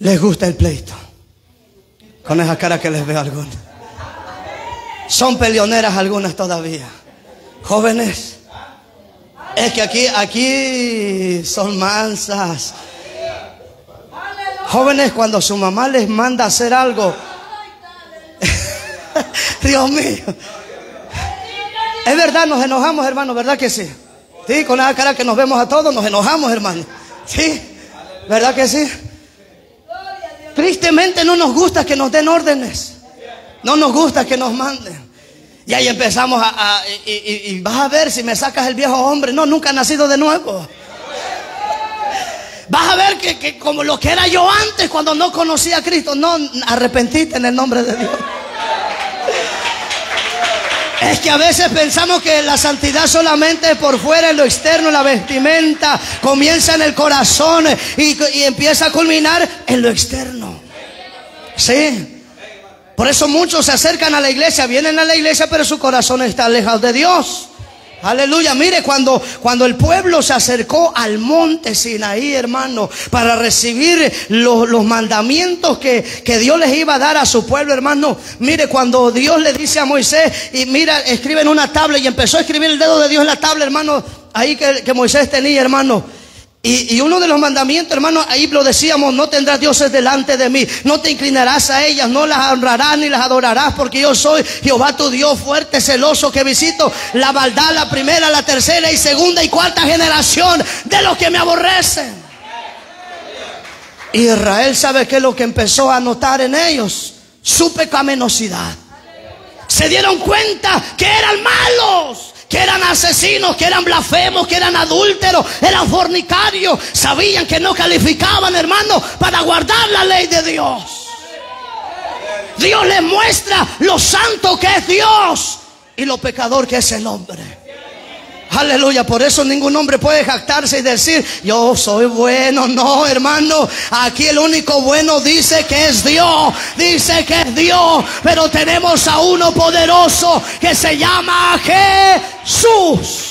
les gusta el pleito? Con esa cara que les veo algunas. Son peleoneras algunas todavía. Jóvenes. Es que aquí, aquí son mansas. Jóvenes cuando su mamá les manda hacer algo. Dios mío. Es verdad, nos enojamos, hermano, ¿verdad que sí? Sí, con esa cara que nos vemos a todos, nos enojamos, hermano. Sí, ¿verdad que sí? Tristemente no nos gusta que nos den órdenes. No nos gusta que nos manden. Y ahí empezamos a... y, vas a ver si me sacas el viejo hombre. No, nunca ha nacido de nuevo. Vas a ver que, que como lo que era yo antes cuando no conocía a Cristo. No, arrepentite en el nombre de Dios. Es que a veces pensamos que la santidad solamente por fuera, en lo externo, en la vestimenta, comienza en el corazón y, y empieza a culminar en lo externo. Sí. Por eso muchos se acercan a la iglesia, vienen a la iglesia, pero su corazón está alejado de Dios. Aleluya. Mire, cuando, cuando el pueblo se acercó al monte Sinaí, hermano, para recibir los, los mandamientos que, que, Dios les iba a dar a su pueblo, hermano. Mire, cuando Dios le dice a Moisés, y mira, escribe en una tabla y empezó a escribir el dedo de Dios en la tabla, hermano, ahí que, que Moisés tenía, hermano. Y, uno de los mandamientos, hermano, ahí lo decíamos, no tendrás dioses delante de mí, no te inclinarás a ellas, no las honrarás ni las adorarás, porque yo soy Jehová tu Dios fuerte, celoso, que visito la maldad, la primera, la tercera y segunda y cuarta generación de los que me aborrecen. Israel sabe que es lo que empezó a notar en ellos, su pecaminosidad. Se dieron cuenta que eran malos que eran asesinos, que eran blasfemos, que eran adúlteros, eran fornicarios, sabían que no calificaban, hermano, para guardar la ley de Dios. Dios les muestra lo santo que es Dios y lo pecador que es el hombre. Aleluya, por eso ningún hombre puede jactarse y decir, yo soy bueno. No, hermano, aquí el único bueno dice que es Dios, dice que es Dios, pero tenemos a uno poderoso que se llama Jesús.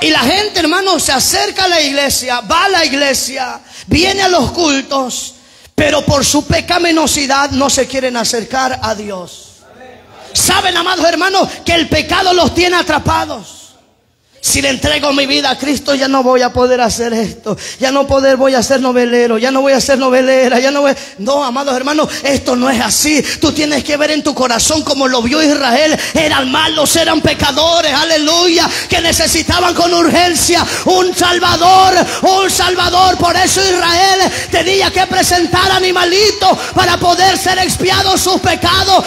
Y la gente, hermano, se acerca a la iglesia, va a la iglesia, viene a los cultos, pero por su pecaminosidad no se quieren acercar a Dios. Saben, amados hermanos, que el pecado los tiene atrapados. Si le entrego mi vida a Cristo, ya no voy a poder hacer esto. Ya no poder voy a ser novelero. Ya no voy a ser novelera. Ya no voy. No, amados hermanos, esto no es así. Tú tienes que ver en tu corazón como lo vio Israel. Eran malos, eran pecadores. Aleluya. Que necesitaban con urgencia un salvador. Un salvador. Por eso Israel tenía que presentar animalitos para poder ser expiados sus pecados.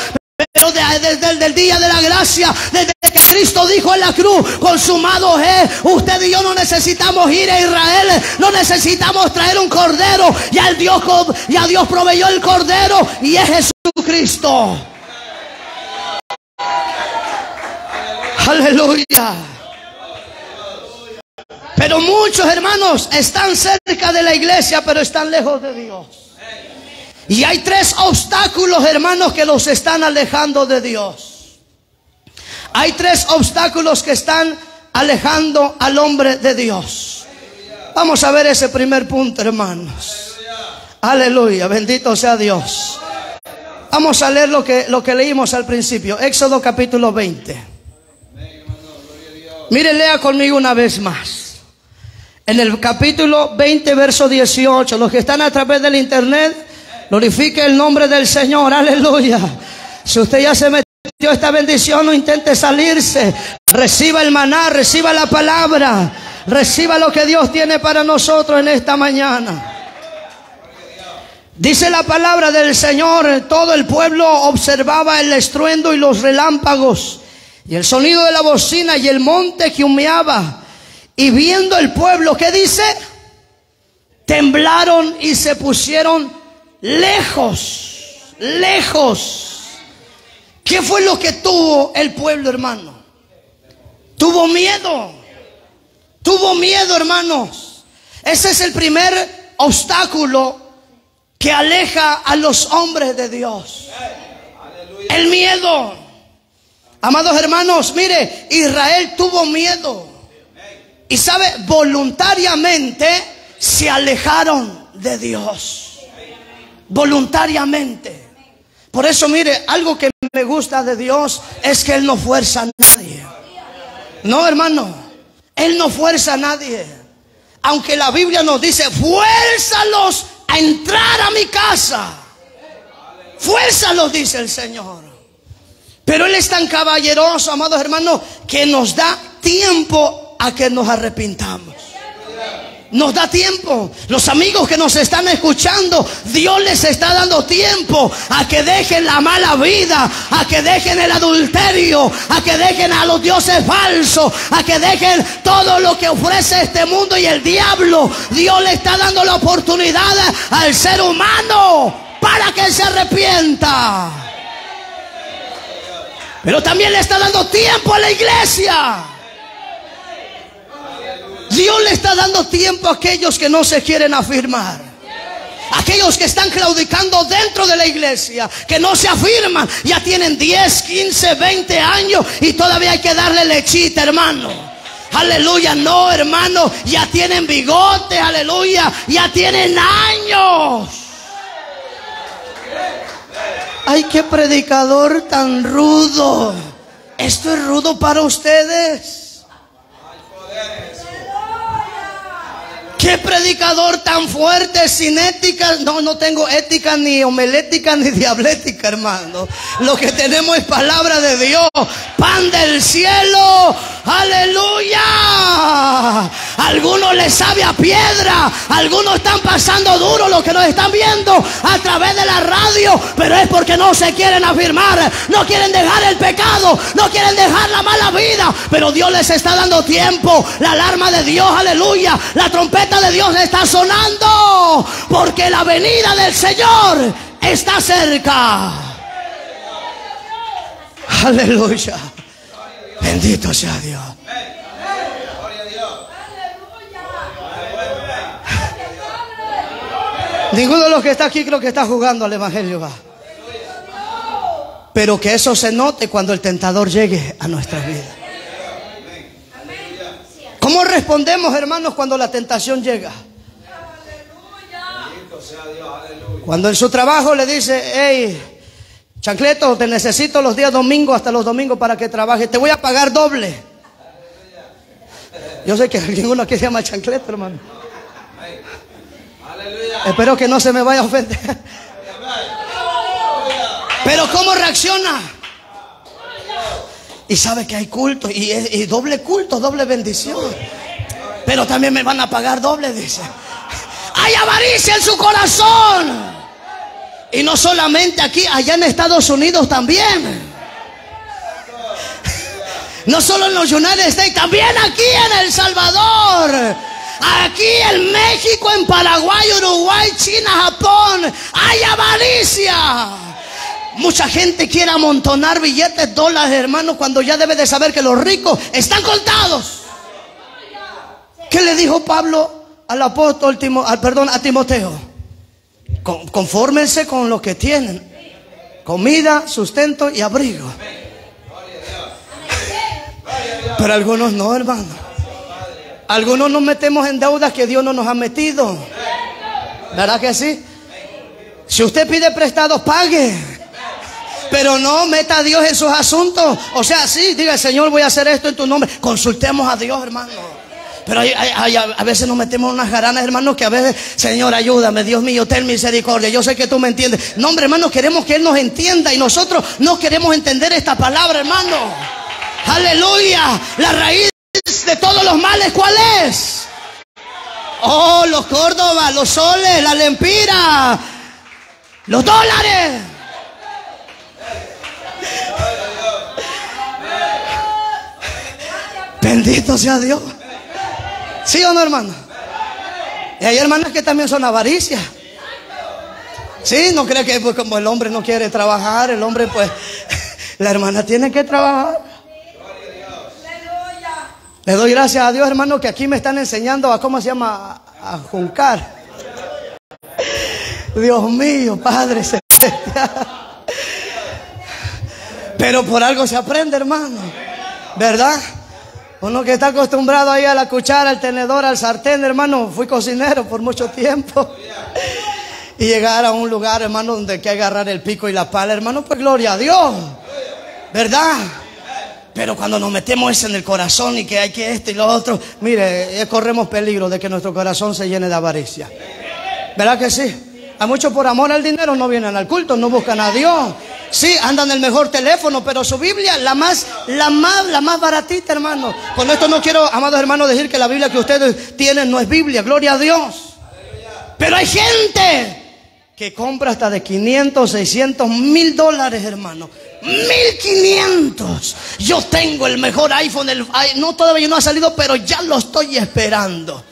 Desde el día de la gracia, desde que Cristo dijo en la cruz, consumado es, usted y yo no necesitamos ir a Israel, no necesitamos traer un cordero, ya el Dios, ya Dios proveyó el cordero y es Jesucristo. Aleluya. Pero muchos hermanos están cerca de la iglesia, pero están lejos de Dios. Y hay tres obstáculos, hermanos, que los están alejando de Dios. Hay tres obstáculos que están alejando al hombre de Dios. Vamos a ver ese primer punto, hermanos. Aleluya, bendito sea Dios. Vamos a leer lo que, lo que leímos al principio, Éxodo capítulo 20. Mire, lea conmigo una vez más. En el capítulo 20, verso 18, los que están a través del internet, Glorifique el nombre del Señor, aleluya. Si usted ya se metió esta bendición, no intente salirse. Reciba el maná, reciba la palabra, reciba lo que Dios tiene para nosotros en esta mañana. Dice la palabra del Señor, todo el pueblo observaba el estruendo y los relámpagos y el sonido de la bocina y el monte que humeaba. Y viendo el pueblo, ¿qué dice? Temblaron y se pusieron lejos, lejos. ¿Qué fue lo que tuvo el pueblo, hermano? Tuvo miedo. Tuvo miedo, hermanos. Ese es el primer obstáculo que aleja a los hombres de Dios. El miedo. Amados hermanos, mire, Israel tuvo miedo. Y sabe, voluntariamente se alejaron de Dios voluntariamente. Por eso, mire, algo que me gusta de Dios es que Él no fuerza a nadie. No, hermano, Él no fuerza a nadie. Aunque la Biblia nos dice, fuérzalos a entrar a mi casa. Fuérzalos, dice el Señor. Pero Él es tan caballeroso, amados hermanos, que nos da tiempo a que nos arrepintamos. Nos da tiempo. Los amigos que nos están escuchando, Dios les está dando tiempo a que dejen la mala vida, a que dejen el adulterio, a que dejen a los dioses falsos, a que dejen todo lo que ofrece este mundo y el diablo. Dios le está dando la oportunidad al ser humano para que se arrepienta. Pero también le está dando tiempo a la iglesia Dios le está dando tiempo a aquellos que no se quieren afirmar. Aquellos que están claudicando dentro de la iglesia, que no se afirman, ya tienen 10, 15, 20 años y todavía hay que darle lechita, hermano. Aleluya, no, hermano, ya tienen bigote, aleluya, ya tienen años. Ay, qué predicador tan rudo. Esto es rudo para ustedes. Qué predicador tan fuerte, sin ética. No, no tengo ética ni homelética ni diablética, hermano. Lo que tenemos es palabra de Dios, pan del cielo. Aleluya. Algunos les sabe a piedra. Algunos están pasando duro los que nos están viendo a través de la radio. Pero es porque no se quieren afirmar. No quieren dejar el pecado. No quieren dejar la mala vida. Pero Dios les está dando tiempo. La alarma de Dios, aleluya. La trompeta de Dios está sonando porque la venida del Señor está cerca. Aleluya. Bendito sea Dios. Ninguno de los que está aquí creo que está jugando al Evangelio va. Pero que eso se note cuando el tentador llegue a nuestra vida. ¿Cómo respondemos, hermanos, cuando la tentación llega? Cuando en su trabajo le dice, hey, Chancleto, te necesito los días domingos hasta los domingos para que trabajes. Te voy a pagar doble. Yo sé que ninguno aquí se llama chancleto, hermano. Espero que no se me vaya a ofender. Pero ¿cómo reacciona? Y sabe que hay culto y, doble culto, doble bendición. Pero también me van a pagar doble, dice. Hay avaricia en su corazón. Y no solamente aquí, allá en Estados Unidos también. No solo en los United States, también aquí en El Salvador. Aquí en México, en Paraguay, Uruguay, China, Japón. Hay avaricia. Mucha gente quiere amontonar billetes, dólares, hermanos, cuando ya debe de saber que los ricos están contados. ¿Qué le dijo Pablo al apóstol, al, perdón, a Timoteo? Confórmense con lo que tienen. Comida, sustento y abrigo. Pero algunos no, hermano. Algunos nos metemos en deudas que Dios no nos ha metido. ¿Verdad que sí? Si usted pide prestado, pague. Pero no meta a Dios en sus asuntos. O sea, sí, diga, Señor, voy a hacer esto en tu nombre. Consultemos a Dios, hermano. Pero a veces nos metemos unas garanas, hermanos, que a veces, Señor, ayúdame, Dios mío, ten misericordia. Yo sé que tú me entiendes. No, hombre, hermanos, queremos que Él nos entienda y nosotros no queremos entender esta palabra, hermano. Aleluya. La raíz de todos los males, ¿cuál es? Oh, los Córdoba, los soles, la lempira, los dólares. Bendito sea Dios. ¿Sí o no, hermano? Y hay hermanas que también son avaricias. Sí, no cree que pues, como el hombre no quiere trabajar, el hombre pues, la hermana tiene que trabajar. Le doy gracias a Dios, hermano, que aquí me están enseñando a cómo se llama a juncar. Dios mío, Padre Pero por algo se aprende, hermano. ¿Verdad? Uno que está acostumbrado ahí a la cuchara, al tenedor, al sartén, hermano. Fui cocinero por mucho tiempo. Y llegar a un lugar, hermano, donde hay que agarrar el pico y la pala, hermano, pues gloria a Dios. ¿Verdad? Pero cuando nos metemos eso en el corazón y que hay que esto y lo otro, mire, eh, corremos peligro de que nuestro corazón se llene de avaricia. ¿Verdad que sí? A muchos por amor al dinero no vienen al culto, no buscan a Dios. Sí, andan el mejor teléfono, pero su Biblia, la más, la más, la más baratita, hermano. Con esto no quiero, amados hermanos, decir que la Biblia que ustedes tienen no es Biblia, gloria a Dios. Pero hay gente que compra hasta de 500, 600, mil dólares, hermano. 1500. Yo tengo el mejor iPhone, no todavía no ha salido, pero ya lo estoy esperando.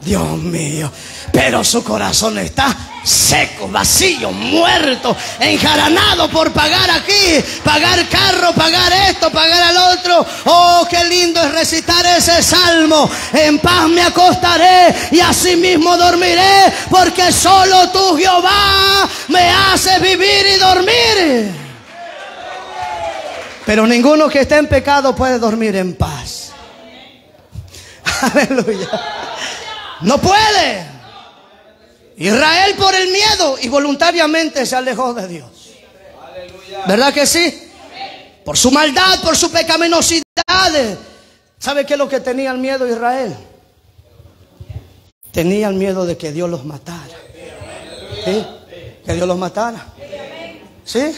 Dios mío, pero su corazón está seco, vacío, muerto, enjaranado por pagar aquí, pagar carro, pagar esto, pagar al otro. Oh, qué lindo es recitar ese salmo. En paz me acostaré y así mismo dormiré, porque solo tú, Jehová, me hace vivir y dormir. Pero ninguno que esté en pecado puede dormir en paz. Aleluya. No puede. Israel por el miedo y voluntariamente se alejó de Dios. ¿Verdad que sí? Por su maldad, por su pecaminosidad. ¿Sabe qué es lo que tenía el miedo Israel? Tenía el miedo de que Dios los matara. ¿Sí? Que Dios los matara. ¿Sí?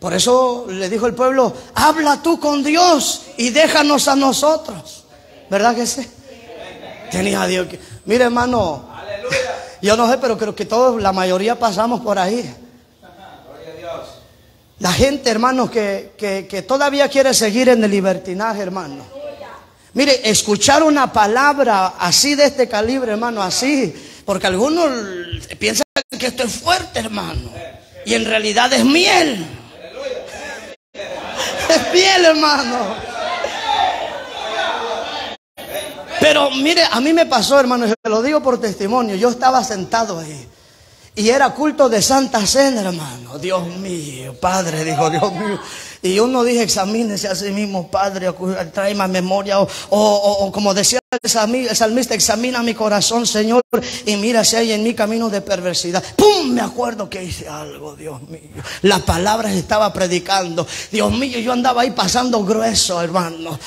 Por eso le dijo el pueblo, habla tú con Dios y déjanos a nosotros. ¿Verdad que sí? Tenía a Dios que... Mire hermano, yo no sé, pero creo que todos, la mayoría pasamos por ahí. La gente, hermanos, que, que, todavía quiere seguir en el libertinaje, hermano. Mire, escuchar una palabra así de este calibre, hermano, así, porque algunos piensan que esto es fuerte, hermano. Y en realidad es miel. Es miel, hermano. Pero mire, a mí me pasó, hermano, se lo digo por testimonio. Yo estaba sentado ahí. Y era culto de Santa Cena, hermano. Dios mío, Padre, dijo Dios mío. Y uno dije, examínese a sí mismo, Padre, trae más memoria. O, o, como decía el salmista, examina mi corazón, Señor, y mira si hay en mi camino de perversidad. ¡Pum! Me acuerdo que hice algo, Dios mío. La palabra estaba predicando. Dios mío, yo andaba ahí pasando grueso, hermano.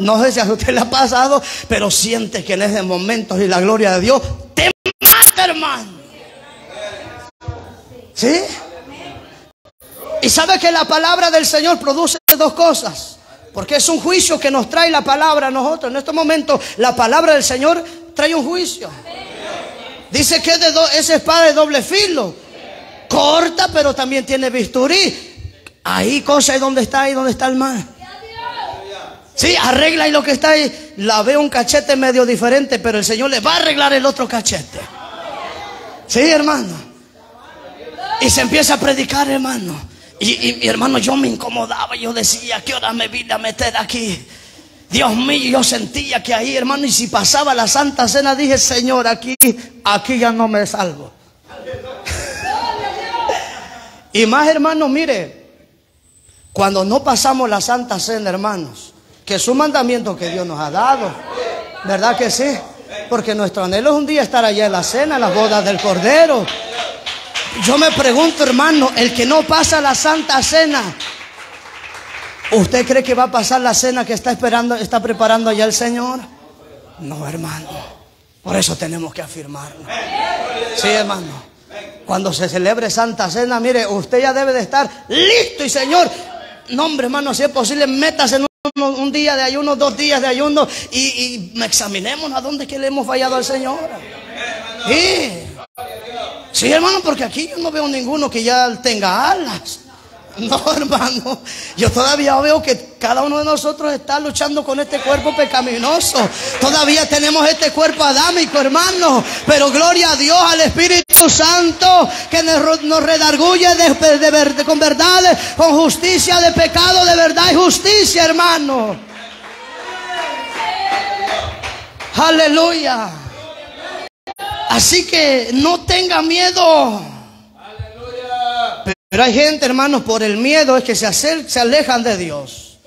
No sé si a usted le ha pasado, pero siente que en ese momento y la gloria de Dios te mata, hermano. ¿Sí? Y sabe que la palabra del Señor produce dos cosas. Porque es un juicio que nos trae la palabra a nosotros. En estos momentos la palabra del Señor trae un juicio. Dice que de es espada de doble filo. Corta, pero también tiene bisturí. Ahí cosa es donde está ahí, donde está el mal. Sí, arregla y lo que está ahí. La veo un cachete medio diferente, pero el Señor le va a arreglar el otro cachete. Sí, hermano. Y se empieza a predicar, hermano. Y, mi hermano, yo me incomodaba. Yo decía, ¿qué hora me vine a meter aquí? Dios mío, yo sentía que ahí, hermano, y si pasaba la Santa Cena, dije, Señor, aquí, aquí ya no me salvo. y más, hermano, mire, cuando no pasamos la Santa Cena, hermanos, que es un mandamiento que Dios nos ha dado, ¿verdad que sí? Porque nuestro anhelo es un día estar allá en la cena, en las bodas del Cordero. Yo me pregunto, hermano, el que no pasa la Santa Cena, ¿usted cree que va a pasar la cena que está esperando, está preparando allá el Señor? No, hermano. Por eso tenemos que afirmarlo. Sí, hermano. Cuando se celebre Santa Cena, mire, usted ya debe de estar listo y Señor, no, hombre, hermano, si es posible, métase en un, día de ayuno, dos días de ayuno y, y examinemos a dónde que le hemos fallado al Señor. Sí. Sí, hermano, porque aquí yo no veo ninguno que ya tenga alas. No, hermano. Yo todavía veo que cada uno de nosotros está luchando con este cuerpo pecaminoso. Todavía tenemos este cuerpo adámico, hermano. Pero gloria a Dios, al Espíritu Santo, que nos redarguye de, con verdad, con justicia, de pecado, de verdad y justicia, hermano. Aleluya. Así que no tenga miedo. Pero hay gente, hermanos, por el miedo es que se, se alejan de Dios.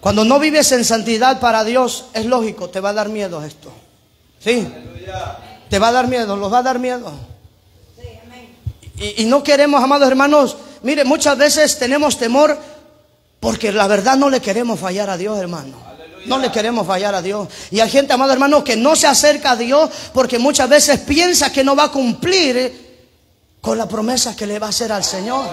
Cuando no vives en santidad para Dios, es lógico, te va a dar miedo esto. Sí. Te va a dar miedo, los va a dar miedo. Y, y no queremos, amados hermanos, mire, muchas veces tenemos temor porque la verdad no le queremos fallar a Dios, hermano. No le queremos fallar a Dios. Y hay gente, amado hermano, que no se acerca a Dios porque muchas veces piensa que no va a cumplir con la promesa que le va a hacer al Señor.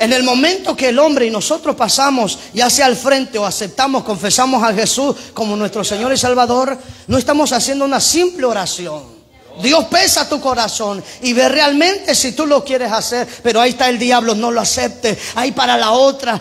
En el momento que el hombre y nosotros pasamos, ya sea al frente o aceptamos, confesamos a Jesús como nuestro Señor y Salvador, no estamos haciendo una simple oración. Dios pesa tu corazón y ve realmente si tú lo quieres hacer. Pero ahí está el diablo, no lo acepte. Ahí para la otra.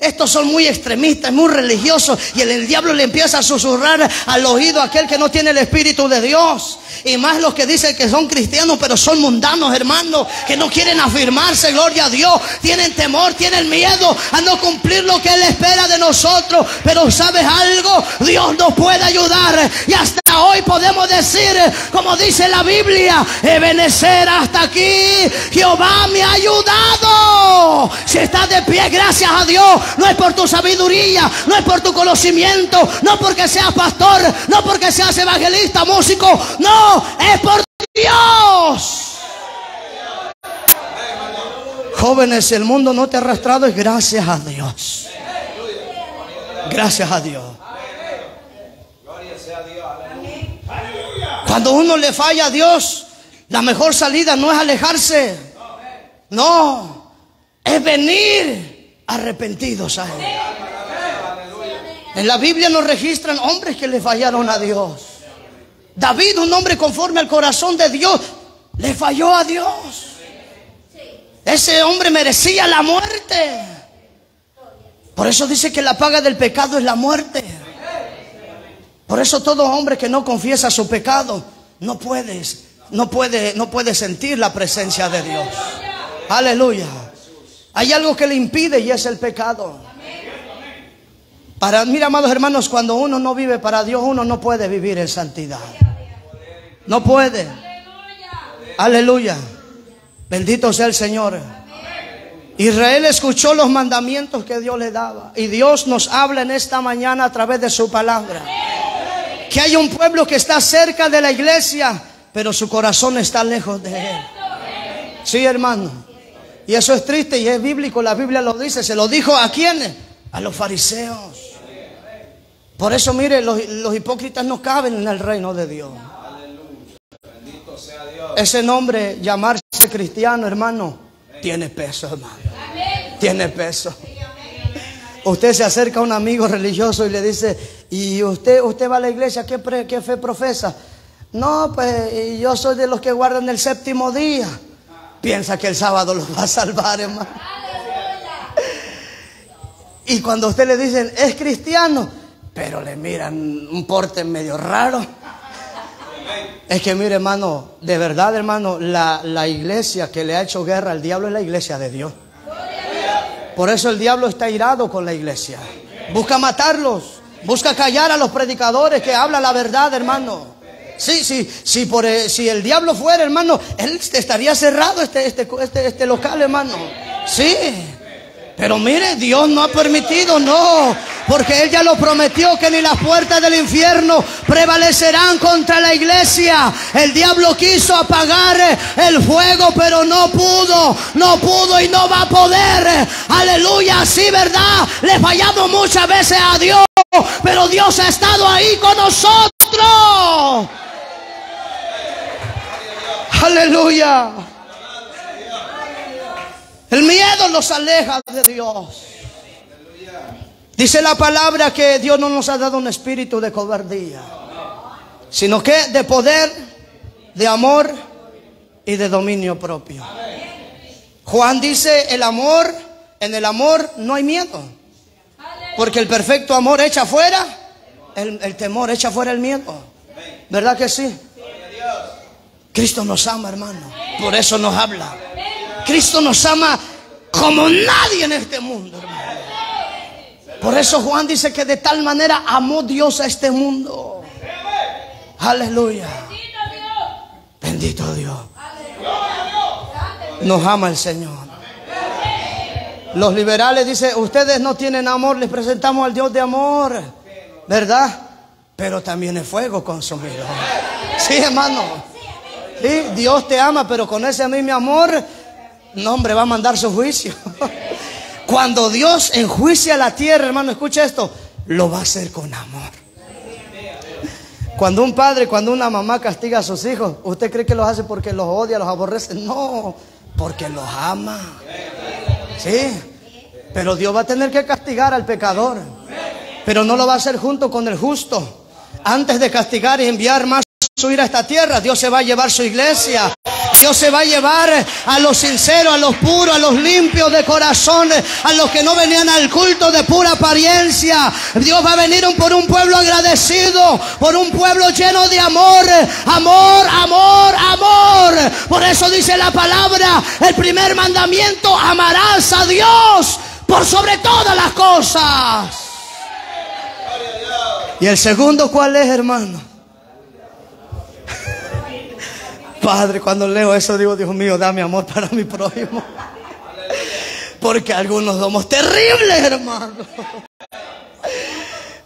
estos son muy extremistas, muy religiosos. Y el, el, diablo le empieza a susurrar al oído a aquel que no tiene el Espíritu de Dios. Y más los que dicen que son cristianos, pero son mundanos, hermanos. Que no quieren afirmarse, gloria a Dios. Tienen temor, tienen miedo a no cumplir lo que Él espera de nosotros. Pero ¿sabes algo? Dios nos puede ayudar. Y hasta hoy podemos decir como dice la Biblia, Ebenecer hasta aquí, Jehová me ha ayudado. Si estás de pie, gracias a Dios, no es por tu sabiduría, no es por tu conocimiento, no porque seas pastor, no porque seas evangelista, músico, no, es por Dios. Jóvenes, el mundo no te ha arrastrado, es gracias a Dios. Gracias a Dios. Cuando uno le falla a Dios, la mejor salida no es alejarse. No, es venir arrepentidos a. En la Biblia nos registran hombres que le fallaron a Dios. David, un hombre conforme al corazón de Dios, le falló a Dios. Ese hombre merecía la muerte. Por eso dice que la paga del pecado es la muerte. Por eso todo hombre que no confiesa su pecado no puedes, no puede, no puede sentir la presencia de Dios. Aleluya. Hay algo que le impide y es el pecado. Para, mira, amados hermanos, cuando uno no vive para Dios, uno no puede vivir en santidad. No puede. Aleluya. Bendito sea el Señor. Israel escuchó los mandamientos que Dios le daba. Y Dios nos habla en esta mañana a través de su palabra. Que hay un pueblo que está cerca de la iglesia, pero su corazón está lejos de él. Sí, hermano. Y eso es triste y es bíblico. La Biblia lo dice. Se lo dijo a quiénes? A los fariseos. Por eso, mire, los, los hipócritas no caben en el reino de Dios. Ese nombre, llamarse cristiano, hermano, tiene peso, hermano. Tiene peso. Usted se acerca a un amigo religioso y le dice, ¿y usted, usted va a la iglesia? ¿Qué, qué fe profesa? No, pues yo soy de los que guardan el séptimo día. Piensa que el sábado lo va a salvar, hermano. Y cuando usted le dicen, es cristiano, pero le miran un porte medio raro. Es que mire, hermano, de verdad, hermano, la, la, iglesia que le ha hecho guerra al diablo es la iglesia de Dios. Por eso el diablo está irado con la iglesia. Busca matarlos, busca callar a los predicadores que hablan la verdad, hermano. Sí, sí, sí, por, eh, si el diablo fuera, hermano, él estaría cerrado este, este, este, este local, hermano. Sí. Pero mire, Dios no ha permitido, no, porque Él ya lo prometió que ni las puertas del infierno prevalecerán contra la iglesia. El diablo quiso apagar el fuego, pero no pudo, no pudo y no va a poder. Aleluya, sí, verdad. Le fallamos muchas veces a Dios, pero Dios ha estado ahí con nosotros. Aleluya. El miedo nos aleja de Dios. Dice la palabra que Dios no nos ha dado un espíritu de cobardía, sino que de poder, de amor y de dominio propio. Juan dice, el amor, en el amor no hay miedo, porque el perfecto amor echa fuera, el, temor echa fuera el miedo. ¿Verdad que sí? Cristo nos ama, hermano, por eso nos habla. Cristo nos ama como nadie en este mundo, hermano. Por eso Juan dice que de tal manera amó Dios a este mundo. Aleluya. Bendito Dios. Nos ama el Señor. Los liberales dicen, ustedes no tienen amor, les presentamos al Dios de amor. ¿Verdad? Pero también es fuego consumido. Sí, hermano. Sí, Dios te ama, pero con ese mismo amor no, hombre, va a mandar su juicio. Cuando Dios enjuicia la tierra, hermano, escucha esto, lo va a hacer con amor. Cuando un padre, cuando una mamá castiga a sus hijos, ¿usted cree que los hace porque los odia, los aborrece? No, porque los ama. Sí, pero Dios va a tener que castigar al pecador. Pero no lo va a hacer junto con el justo. Antes de castigar y enviar más subir a esta tierra, Dios se va a llevar su iglesia. Dios se va a llevar a los sinceros, a los puros, a los limpios de corazón, a los que no venían al culto de pura apariencia. Dios va a venir por un pueblo agradecido, por un pueblo lleno de amor, amor, amor, amor. Por eso dice la palabra, el primer mandamiento, amarás a Dios por sobre todas las cosas. Y el segundo, ¿cuál es, hermano? Padre, cuando leo eso digo, Dios mío, dame amor para mi prójimo. Porque algunos somos terribles, hermano.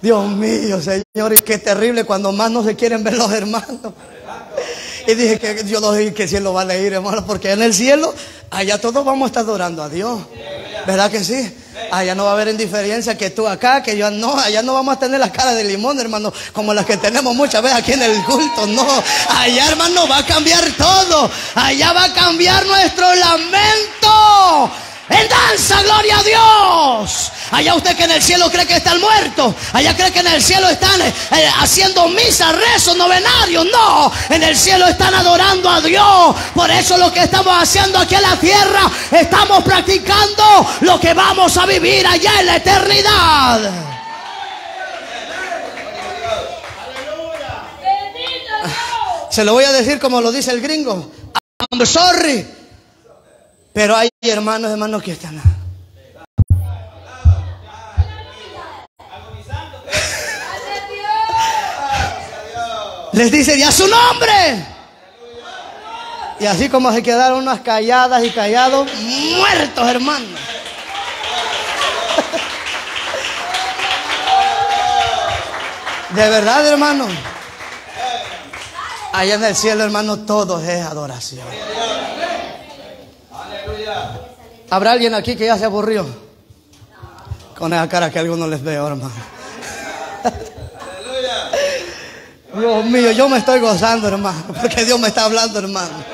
Dios mío, Señor, y qué terrible cuando más no se quieren ver los hermanos. Y dije que Dios lo que cielo va a leer, hermano, porque en el cielo, allá todos vamos a estar adorando a Dios. ¿Verdad que sí? Allá no va a haber indiferencia que tú acá, que yo no, allá no vamos a tener las caras de limón, hermano, como las que tenemos muchas veces aquí en el culto, no. Allá, hermano, va a cambiar todo. Allá va a cambiar nuestro lamento en danza, gloria a Dios. Allá usted que en el cielo cree que están muertos. Allá cree que en el cielo están eh, haciendo misa, rezos, novenarios. No, en el cielo están adorando a Dios. Por eso lo que estamos haciendo aquí en la tierra, estamos practicando lo que vamos a vivir allá en la eternidad. Se lo voy a decir como lo dice el gringo. I'm sorry. Pero hay hermanos, hermanos que están. les dice, ya su nombre. Y así como se quedaron unas calladas y callados, muertos, hermano. De verdad, hermano. Allá en el cielo, hermano, todo es adoración. ¿Habrá alguien aquí que ya se aburrió? Con esa cara que algunos les veo, hermano. Dios mío, yo me estoy gozando, hermano, porque Dios me está hablando, hermano.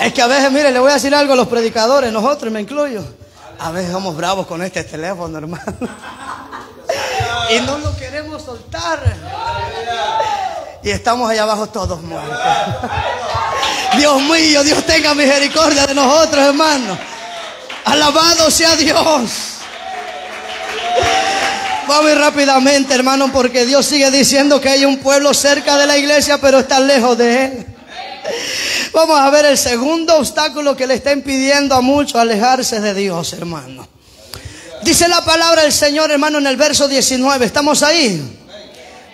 Es que a veces, mire, le voy a decir algo a los predicadores, nosotros me incluyo. A veces somos bravos con este teléfono, hermano. Y no lo queremos soltar. Y estamos allá abajo todos muertos. Dios mío, Dios tenga misericordia de nosotros, hermano. Alabado sea Dios. Vamos rápidamente, hermano, porque Dios sigue diciendo que hay un pueblo cerca de la iglesia, pero está lejos de él. Vamos a ver el segundo obstáculo que le está impidiendo a muchos alejarse de Dios, hermano. Dice la palabra del Señor, hermano, en el verso 19. ¿Estamos ahí?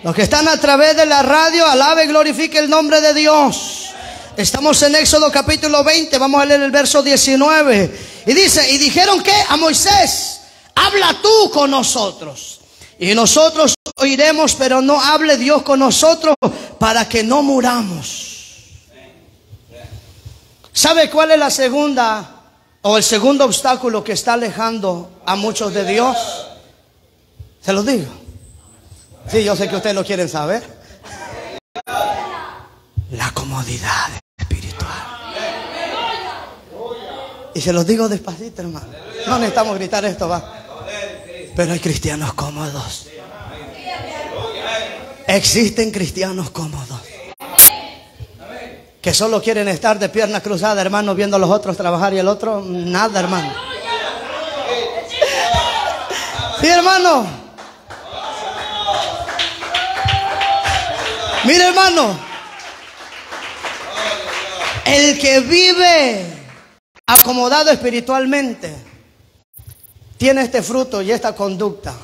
Los que están a través de la radio, alabe y glorifique el nombre de Dios. Estamos en Éxodo capítulo 20, vamos a leer el verso 19. Y dice, y dijeron que a Moisés, habla tú con nosotros. Y nosotros oiremos, pero no hable Dios con nosotros para que no muramos. ¿Sabe cuál es la segunda o el segundo obstáculo que está alejando a muchos de Dios? Se los digo. Sí, yo sé que ustedes lo quieren saber. La comodidad espiritual. Y se los digo despacito, hermano. No necesitamos gritar esto, va. Pero hay cristianos cómodos. Existen cristianos cómodos. Que solo quieren estar de pierna cruzada, hermano, viendo a los otros trabajar y el otro nada, hermano. Sí, hermano. Mire, hermano. El que vive acomodado espiritualmente tiene este fruto y esta conducta.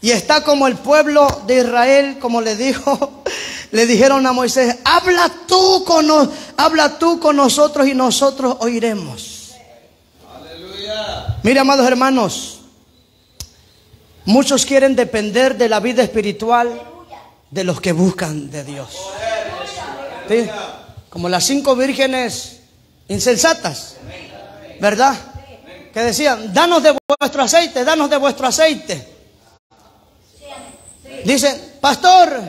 Y está como el pueblo de Israel, como le dijo, le dijeron a Moisés, habla tú con, habla tú con nosotros y nosotros oiremos. Aleluya. Mire, amados hermanos, muchos quieren depender de la vida espiritual de los que buscan de Dios. Como las cinco vírgenes insensatas, ¿verdad? Que decían, danos de vuestro aceite, danos de vuestro aceite. Dicen, pastor,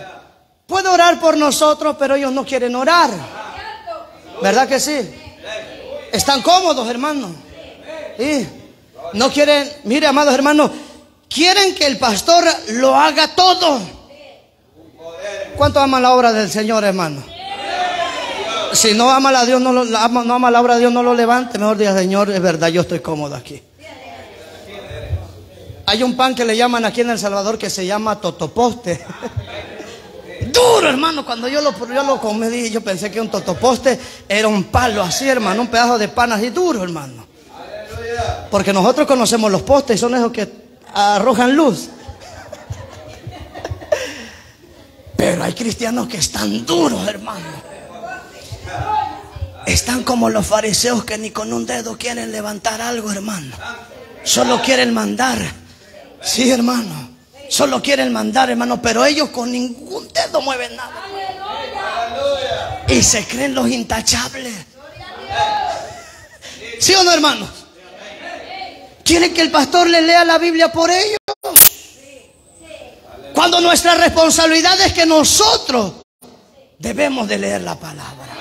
puedo orar por nosotros, pero ellos no quieren orar. ¿Verdad que sí? Están cómodos, hermano. Y no quieren, mire, amados hermanos, quieren que el pastor lo haga todo. ¿Cuánto aman la obra del Señor, hermano? Si no ama a Dios, no, lo, no ama la obra de Dios, no lo levante. Mejor diga, Señor, es verdad, yo estoy cómodo aquí. Hay un pan que le llaman aquí en El Salvador que se llama totoposte. Duro, hermano. Cuando yo lo, yo lo comí, yo pensé que un totoposte era un palo así, hermano. Un pedazo de pan así duro, hermano. Porque nosotros conocemos los postes y son esos que arrojan luz. Pero hay cristianos que están duros, hermano. Están como los fariseos que ni con un dedo quieren levantar algo, hermano. Solo quieren mandar. Sí, hermano. Solo quieren mandar, hermano, pero ellos con ningún dedo mueven nada. Y se creen los intachables. ¿Sí o no, hermanos? ¿Quieren que el pastor le lea la Biblia por ellos? Cuando nuestra responsabilidad es que nosotros debemos de leer la palabra.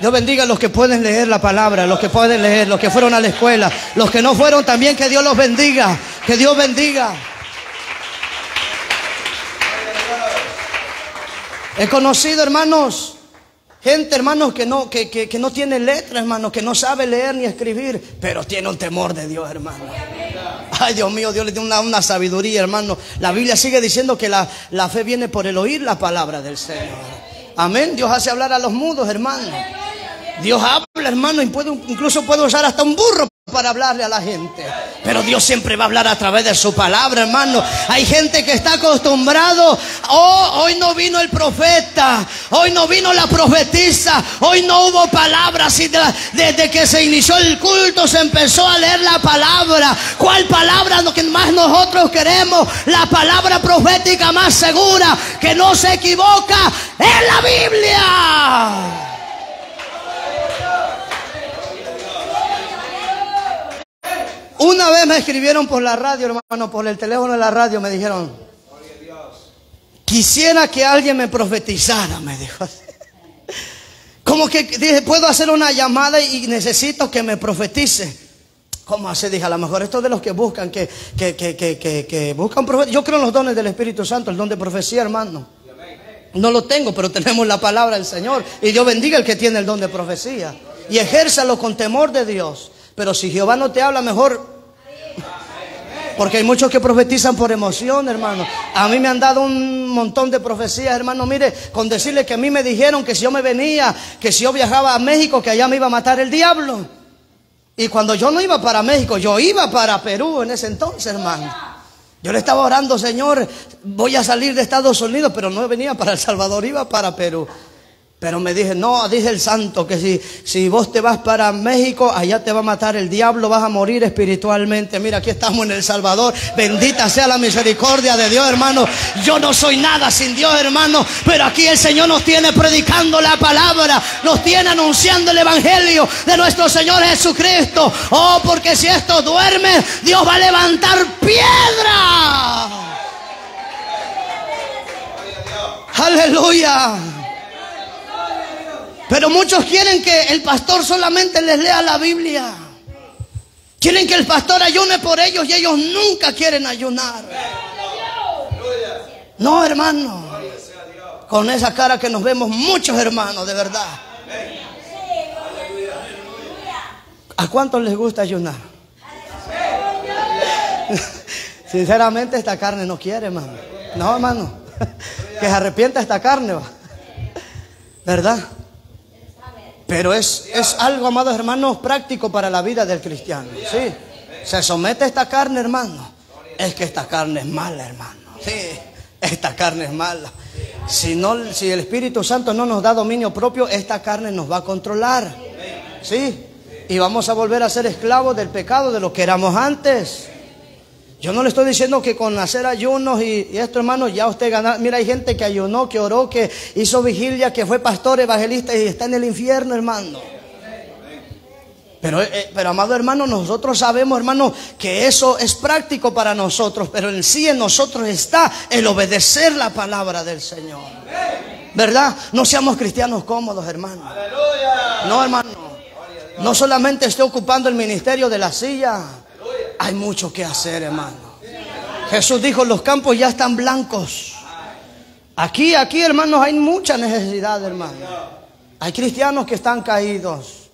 Dios bendiga a los que pueden leer la palabra, los que pueden leer, los que fueron a la escuela, los que no fueron también, que Dios los bendiga, que Dios bendiga. He conocido, hermanos, gente, hermanos, que no, que, que, no tiene letra, hermanos, que no sabe leer ni escribir, pero tiene un temor de Dios, hermano. Ay, Dios mío, Dios le dio una, una sabiduría, hermano. La Biblia sigue diciendo que la, la fe viene por el oír la palabra del Señor. Amén. Dios hace hablar a los mudos, hermano. Dios habla, hermano, y incluso puede usar hasta un burro para hablarle a la gente. Pero Dios siempre va a hablar a través de su palabra, hermano. Hay gente que está acostumbrado. Oh, hoy no vino el profeta. Hoy no vino la profetisa. Hoy no hubo palabras. Y desde que se inició el culto se empezó a leer la palabra. ¿Cuál palabra lo que más nosotros queremos? La palabra profética más segura que no se equivoca es la Biblia. Una vez me escribieron por la radio, hermano, por el teléfono de la radio, me dijeron, quisiera que alguien me profetizara, me dijo. Como que dije, puedo hacer una llamada y necesito que me profetice. ¿Cómo así? Dije, a lo mejor esto de los que buscan, que, que, que, que, buscan. Yo creo en los dones del Espíritu Santo, el don de profecía, hermano. No lo tengo, pero tenemos la palabra del Señor. Y Dios bendiga el que tiene el don de profecía. Y ejérzalo con temor de Dios. Pero si Jehová no te habla, mejor porque hay muchos que profetizan por emoción, hermano. A mí me han dado un montón de profecías, hermano. Mire, con decirle que a mí me dijeron que si yo me venía, que si yo viajaba a México, que allá me iba a matar el diablo. Y cuando yo no iba para México, yo iba para Perú en ese entonces, hermano. Yo le estaba orando, Señor, voy a salir de Estados Unidos, pero no venía para El Salvador, iba para Perú. Pero me dije, no, dije el santo, que si, si vos te vas para México, allá te va a matar el diablo, vas a morir espiritualmente. Mira, aquí estamos en El Salvador. Bendita sea la misericordia de Dios, hermano. Yo no soy nada sin Dios, hermano. Pero aquí el Señor nos tiene predicando la palabra, nos tiene anunciando el Evangelio de nuestro Señor Jesucristo. Oh, porque si esto duerme, Dios va a levantar piedra. Aleluya. Pero muchos quieren que el pastor solamente les lea la Biblia. Quieren que el pastor ayune por ellos y ellos nunca quieren ayunar. No, hermano. Con esa cara que nos vemos muchos hermanos, de verdad. ¿A cuántos les gusta ayunar? Sinceramente esta carne no quiere, hermano. No, hermano. Que se arrepienta esta carne, ¿verdad? Pero es, es algo, amados hermanos, práctico para la vida del cristiano. Sí. Se somete a esta carne, hermano. Es que esta carne es mala, hermano. Sí. Esta carne es mala. Si, no, si el Espíritu Santo no nos da dominio propio, esta carne nos va a controlar. Sí. Y vamos a volver a ser esclavos del pecado de lo que éramos antes. Yo no le estoy diciendo que con hacer ayunos y, esto, hermano, ya usted gana. Mira, hay gente que ayunó, que oró, que hizo vigilia, que fue pastor, evangelista y está en el infierno, hermano. Pero, eh, pero amado hermano, nosotros sabemos, hermano, que eso es práctico para nosotros, pero en sí en nosotros está el obedecer la palabra del Señor. ¿Verdad? No seamos cristianos cómodos, hermano. No, hermano. No solamente esté ocupando el ministerio de la silla. Hay mucho que hacer, hermano. Jesús dijo, los campos ya están blancos. Aquí, aquí, hermanos, hay mucha necesidad, hermano. Hay cristianos que están caídos.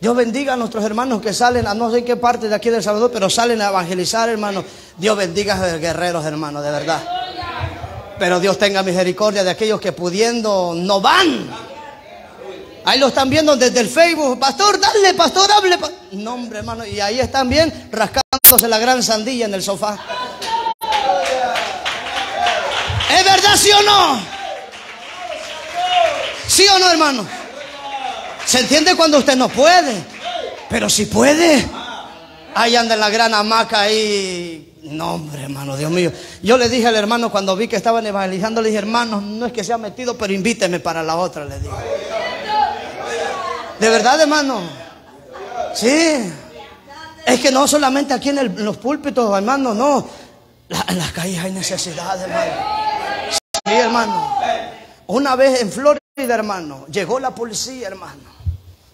Dios bendiga a nuestros hermanos que salen a no sé qué parte de aquí del Salvador, pero salen a evangelizar, hermano. Dios bendiga a los guerreros, hermano, de verdad. Pero Dios tenga misericordia de aquellos que pudiendo no van. Ahí lo están viendo desde el Facebook. Pastor, dale, pastor, hable. No, hombre, hermano. Y ahí están bien rascándose la gran sandilla en el sofá. ¿Es verdad, sí o no? ¿Sí o no, hermano? ¿Se entiende cuando usted no puede? Pero si puede. Ahí anda en la gran hamaca ahí. No, hombre, hermano, Dios mío. Yo le dije al hermano cuando vi que estaban evangelizando, le dije, hermano, no es que se ha metido, pero invíteme para la otra, le dije. De verdad, hermano. Sí. Es que no solamente aquí en, los púlpitos, hermano, no. en las calles hay necesidad, hermano. Sí, hermano. Una vez en Florida, hermano, llegó la policía, hermano.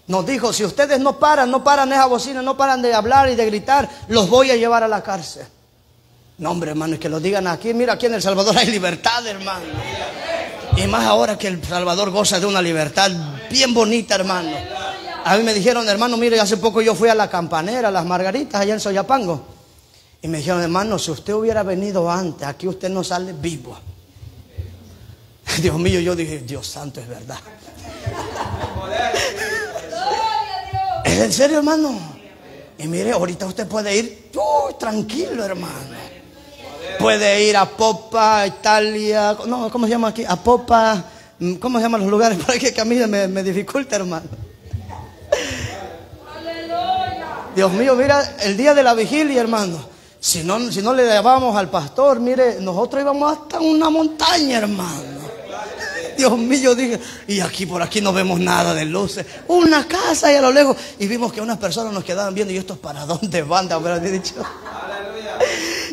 Nos dijo, si ustedes no paran, no paran esa bocina, no paran de hablar y de gritar, los voy a llevar a la cárcel. No, hombre, hermano, es que lo digan aquí. Mira, aquí en El Salvador hay libertad, hermano. Y más ahora que El Salvador goza de una libertad bien bonita, hermano. A mí me dijeron, hermano, mire, hace poco yo fui a la campanera, a las margaritas, allá en Soyapango. Y me dijeron, hermano, si usted hubiera venido antes, aquí usted no sale vivo. Dios mío, yo dije, Dios santo, es verdad. ¿Es en serio, hermano? Y mire, ahorita usted puede ir tranquilo, hermano. Puede ir a Popa, Italia, no, ¿cómo se llama aquí? A Popa, mm, ¿cómo se llaman los lugares? Porque que mí me, me dificulta, hermano. Dios mío, mira, el día de la vigilia, hermano. Si no, si no le llevamos al pastor, mire, nosotros íbamos hasta una montaña, hermano. Dios mío, dije, y aquí por aquí no vemos nada de luces. Una casa y a lo lejos. Y vimos que unas personas nos quedaban viendo, y estos para dónde van, de haber dicho.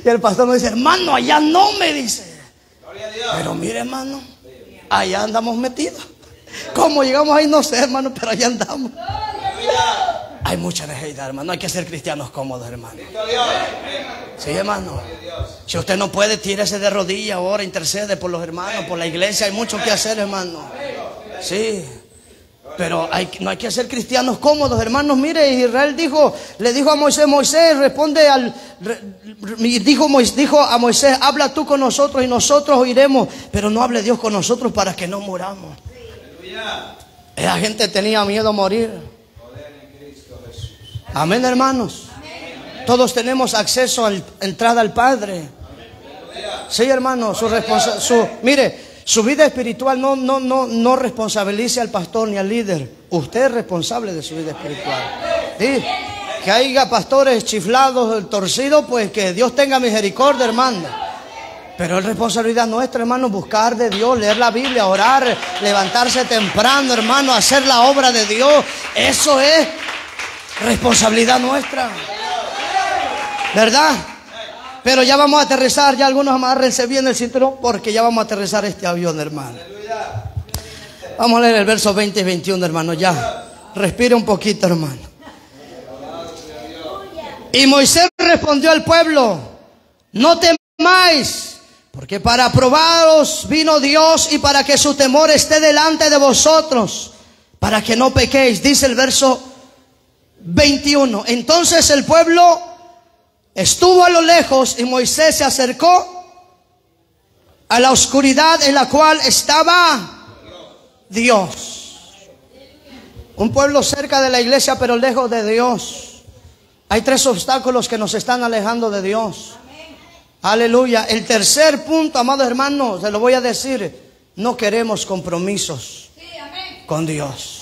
Y el pastor nos dice, hermano, allá no me dice. Pero mire, hermano, allá andamos metidos. ¿Cómo llegamos ahí? No sé, hermano, pero allá andamos. Hay mucha necesidad, hermano. Hay que ser cristianos cómodos, hermano. Sí, hermano. Si usted no puede, tírese de rodillas ahora, intercede por los hermanos, por la iglesia. Hay mucho que hacer, hermano. Sí. Pero hay, no hay que ser cristianos cómodos, hermanos. Mire, Israel dijo, le dijo a Moisés, Moisés, responde al, dijo, dijo a Moisés, habla tú con nosotros y nosotros oiremos, pero no hable Dios con nosotros para que no muramos. La gente tenía miedo a morir. Amén, hermanos. Todos tenemos acceso a la entrada al Padre. Sí, hermano, su, su mire, su vida espiritual no, no, no, no responsabilice al pastor ni al líder. Usted es responsable de su vida espiritual. ¿Sí? Que haya pastores chiflados, torcidos, pues que Dios tenga misericordia, hermano. Pero es responsabilidad nuestra, hermano, buscar de Dios, leer la Biblia, orar, levantarse temprano, hermano, hacer la obra de Dios. Eso es responsabilidad nuestra. ¿Verdad? Pero ya vamos a aterrizar, ya algunos amárrense bien el cinturón porque ya vamos a aterrizar este avión, hermano. Vamos a leer el verso 20 y 21, hermano, ya. Respire un poquito, hermano. Y Moisés respondió al pueblo, no temáis, porque para probaros vino Dios y para que su temor esté delante de vosotros, para que no pequéis, dice el verso 21. Entonces el pueblo estuvo a lo lejos y Moisés se acercó a la oscuridad en la cual estaba Dios. Un pueblo cerca de la iglesia pero lejos de Dios. Hay tres obstáculos que nos están alejando de Dios. Aleluya. El tercer punto, amados hermanos, se lo voy a decir. No queremos compromisos con Dios.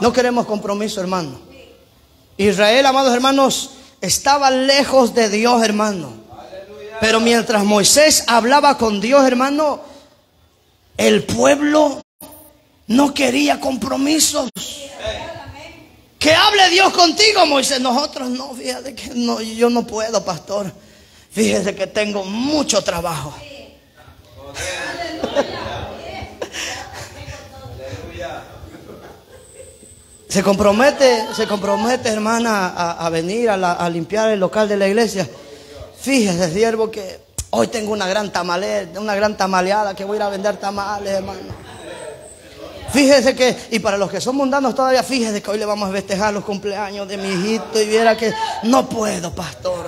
No queremos compromiso, hermano. Israel, amados hermanos, estaba lejos de Dios, hermano. Pero mientras Moisés hablaba con Dios, hermano, el pueblo no quería compromisos. Que hable Dios contigo, Moisés. Nosotros no, fíjate que no, yo no puedo, pastor. Fíjese que tengo mucho trabajo. Se compromete, se compromete, hermana, a, venir a, limpiar el local de la iglesia. Fíjese, siervo, que hoy tengo una gran tamalera, una gran tamaleada que voy a ir a vender tamales, hermano. Fíjese que, y para los que son mundanos todavía, fíjese que hoy le vamos a festejar los cumpleaños de mi hijito y viera que no puedo, pastor.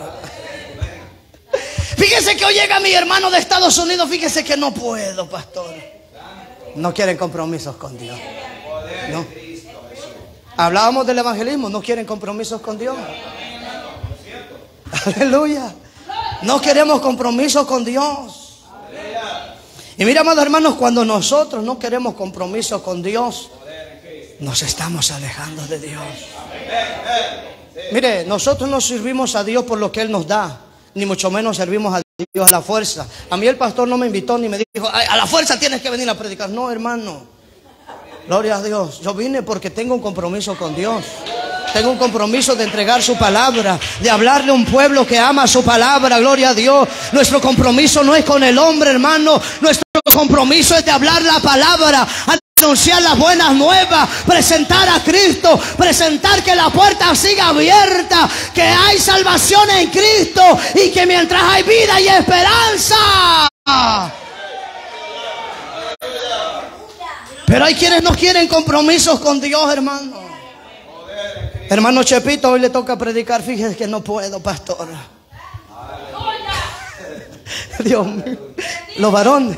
Fíjese que hoy llega mi hermano de Estados Unidos, fíjese que no puedo, pastor. No quieren compromisos con Dios. No. Hablábamos del evangelismo, no quieren compromisos con Dios. Aleluya. No queremos compromisos con Dios. Y mira, amados hermanos, cuando nosotros no queremos compromisos con Dios, nos estamos alejando de Dios. Mire, nosotros no servimos a Dios por lo que Él nos da, ni mucho menos servimos a Dios a la fuerza. A mí el pastor no me invitó ni me dijo, a la fuerza tienes que venir a predicar. No, hermano. Gloria a Dios. Yo vine porque tengo un compromiso con Dios. Tengo un compromiso de entregar su palabra, de hablarle a un pueblo que ama su palabra, gloria a Dios. Nuestro compromiso no es con el hombre, hermano. Nuestro compromiso es de hablar la palabra, anunciar las buenas nuevas, presentar a Cristo, presentar que la puerta siga abierta, que hay salvación en Cristo y que mientras hay vida y esperanza. Pero hay quienes no quieren compromisos con Dios, hermano. Hermano Chepito, hoy le toca predicar. Fíjese que no puedo, pastor. Dios mío. Los varones.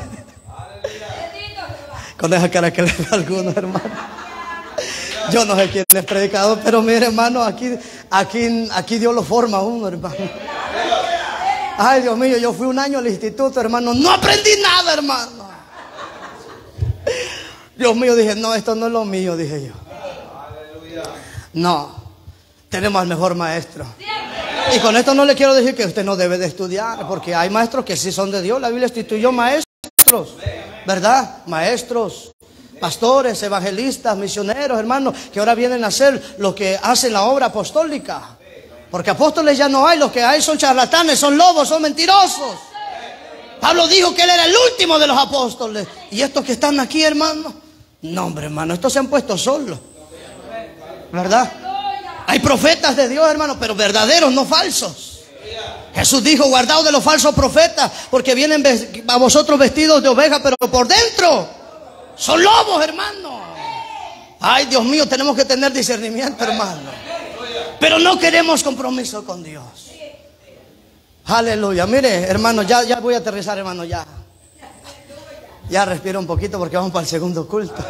Con esa cara que le da algunos, hermano. Yo no sé quién es predicador, pero mire, hermano, aquí, aquí, aquí Dios lo forma a uno, hermano. Ay, Dios mío, yo fui un año al instituto, hermano. No aprendí nada, hermano. Dios mío, dije, no, esto no es lo mío, dije yo. No, tenemos al mejor maestro. Y con esto no le quiero decir que usted no debe de estudiar, porque hay maestros que sí son de Dios. La Biblia instituyó maestros, ¿verdad? Maestros, pastores, evangelistas, misioneros, hermanos, que ahora vienen a hacer lo que hacen la obra apostólica. Porque apóstoles ya no hay, los que hay son charlatanes, son lobos, son mentirosos. Pablo dijo que él era el último de los apóstoles. Y estos que están aquí, hermano, no, hombre, hermano, estos se han puesto solos. ¿Verdad? Hay profetas de Dios, hermano, pero verdaderos, no falsos. Jesús dijo, guardaos de los falsos profetas, porque vienen a vosotros vestidos de oveja, pero por dentro son lobos, hermano. Ay, Dios mío, tenemos que tener discernimiento, hermano. Pero no queremos compromiso con Dios. Aleluya. Mire, hermano, ya, ya voy a aterrizar, hermano, ya. Ya respiro un poquito porque vamos para el segundo culto.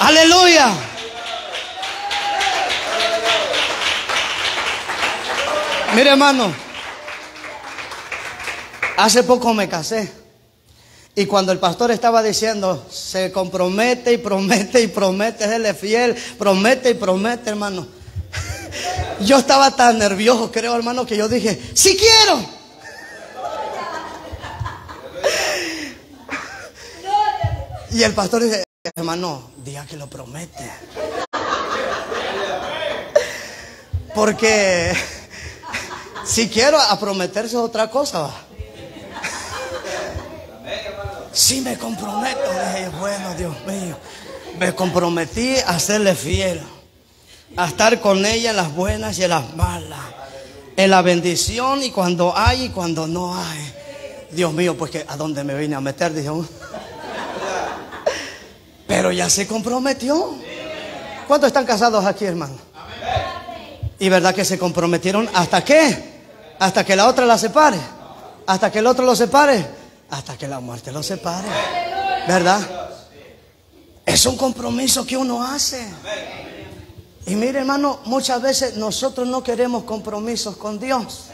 Aleluya. Mire, hermano, hace poco me casé. Y cuando el pastor estaba diciendo, se compromete y promete y promete, él es fiel, promete y promete, hermano. Yo estaba tan nervioso, creo, hermano, que yo dije, si quiero. Y el pastor dice, hermano, diga que lo promete. Porque si quiero a prometerse otra cosa. Si me comprometo, dije, bueno, Dios mío, me comprometí a serle fiel, a estar con ella en las buenas y en las malas, en la bendición y cuando hay y cuando no hay. Dios mío, pues que a dónde me vine a meter, dijo. Pero ya se comprometió. ¿Cuántos están casados aquí, hermano? Y verdad que se comprometieron hasta qué? Hasta que la otra la separe. Hasta que el otro lo separe hasta que la muerte los separe. ¿Verdad? Es un compromiso que uno hace. Y mire, hermano, muchas veces nosotros no queremos compromisos con Dios.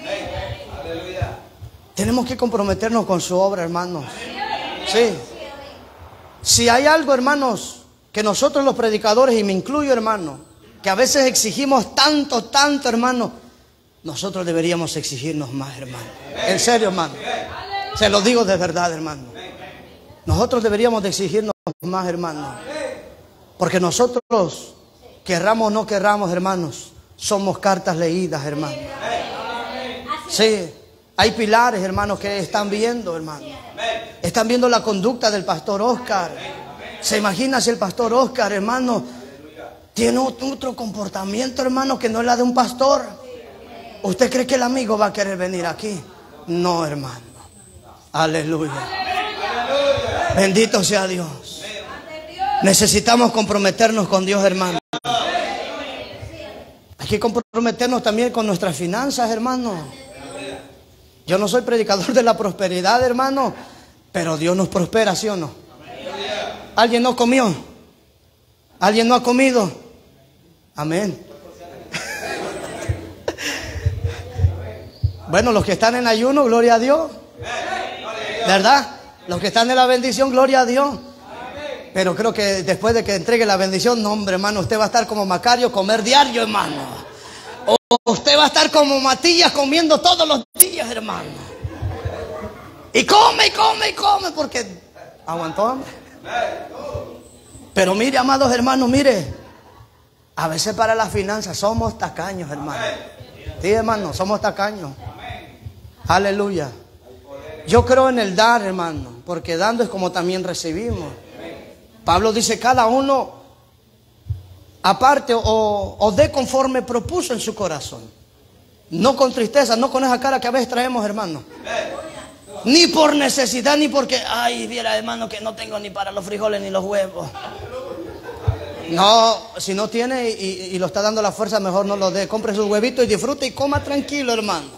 Tenemos que comprometernos con su obra, hermanos. Sí. Si hay algo, hermanos, que nosotros los predicadores, y me incluyo, hermano, que a veces exigimos tanto, tanto, hermano, nosotros deberíamos exigirnos más, hermano. En serio, hermano. Se lo digo de verdad, hermano. Nosotros deberíamos de exigirnos más, hermano. Porque nosotros, querramos o no querramos, hermanos, somos cartas leídas, hermano. Sí, hay pilares, hermanos, que están viendo, hermano. Están viendo la conducta del pastor Oscar. ¿Se imagina si el pastor Oscar, hermano, tiene otro comportamiento, hermano, que no es la de un pastor? ¿Usted cree que el amigo va a querer venir aquí? No, hermano. Aleluya. Bendito sea Dios. Necesitamos comprometernos con Dios, hermano. Hay que comprometernos también con nuestras finanzas, hermano. Yo no soy predicador de la prosperidad, hermano, pero Dios nos prospera, ¿sí o no? ¿Alguien no comió? ¿Alguien no ha comido? Amén. Bueno, los que están en ayuno, gloria a Dios. ¿Verdad? Los que están en la bendición, gloria a Dios. Pero creo que después de que entregue la bendición, no, hombre, hermano, usted va a estar como Macario, comer diario, hermano. O usted va a estar como Matías comiendo todos los días, hermano. Y come, y come, y come, porque aguantó Pero mire, amados hermanos, mire, a veces para las finanzas somos tacaños, hermano. Sí, hermano, somos tacaños. Aleluya. Yo creo en el dar, hermano, porque dando es como también recibimos. Pablo dice, cada uno aparte o, o conforme propuso en su corazón. No con tristeza, no con esa cara que a veces traemos, hermano. Ni por necesidad, ni porque, ay, viera, hermano, que no tengo ni para los frijoles ni los huevos. No, si no tiene y, lo está dando la fuerza, mejor no lo dé. Compre sus huevitos y disfrute y coma tranquilo, hermano.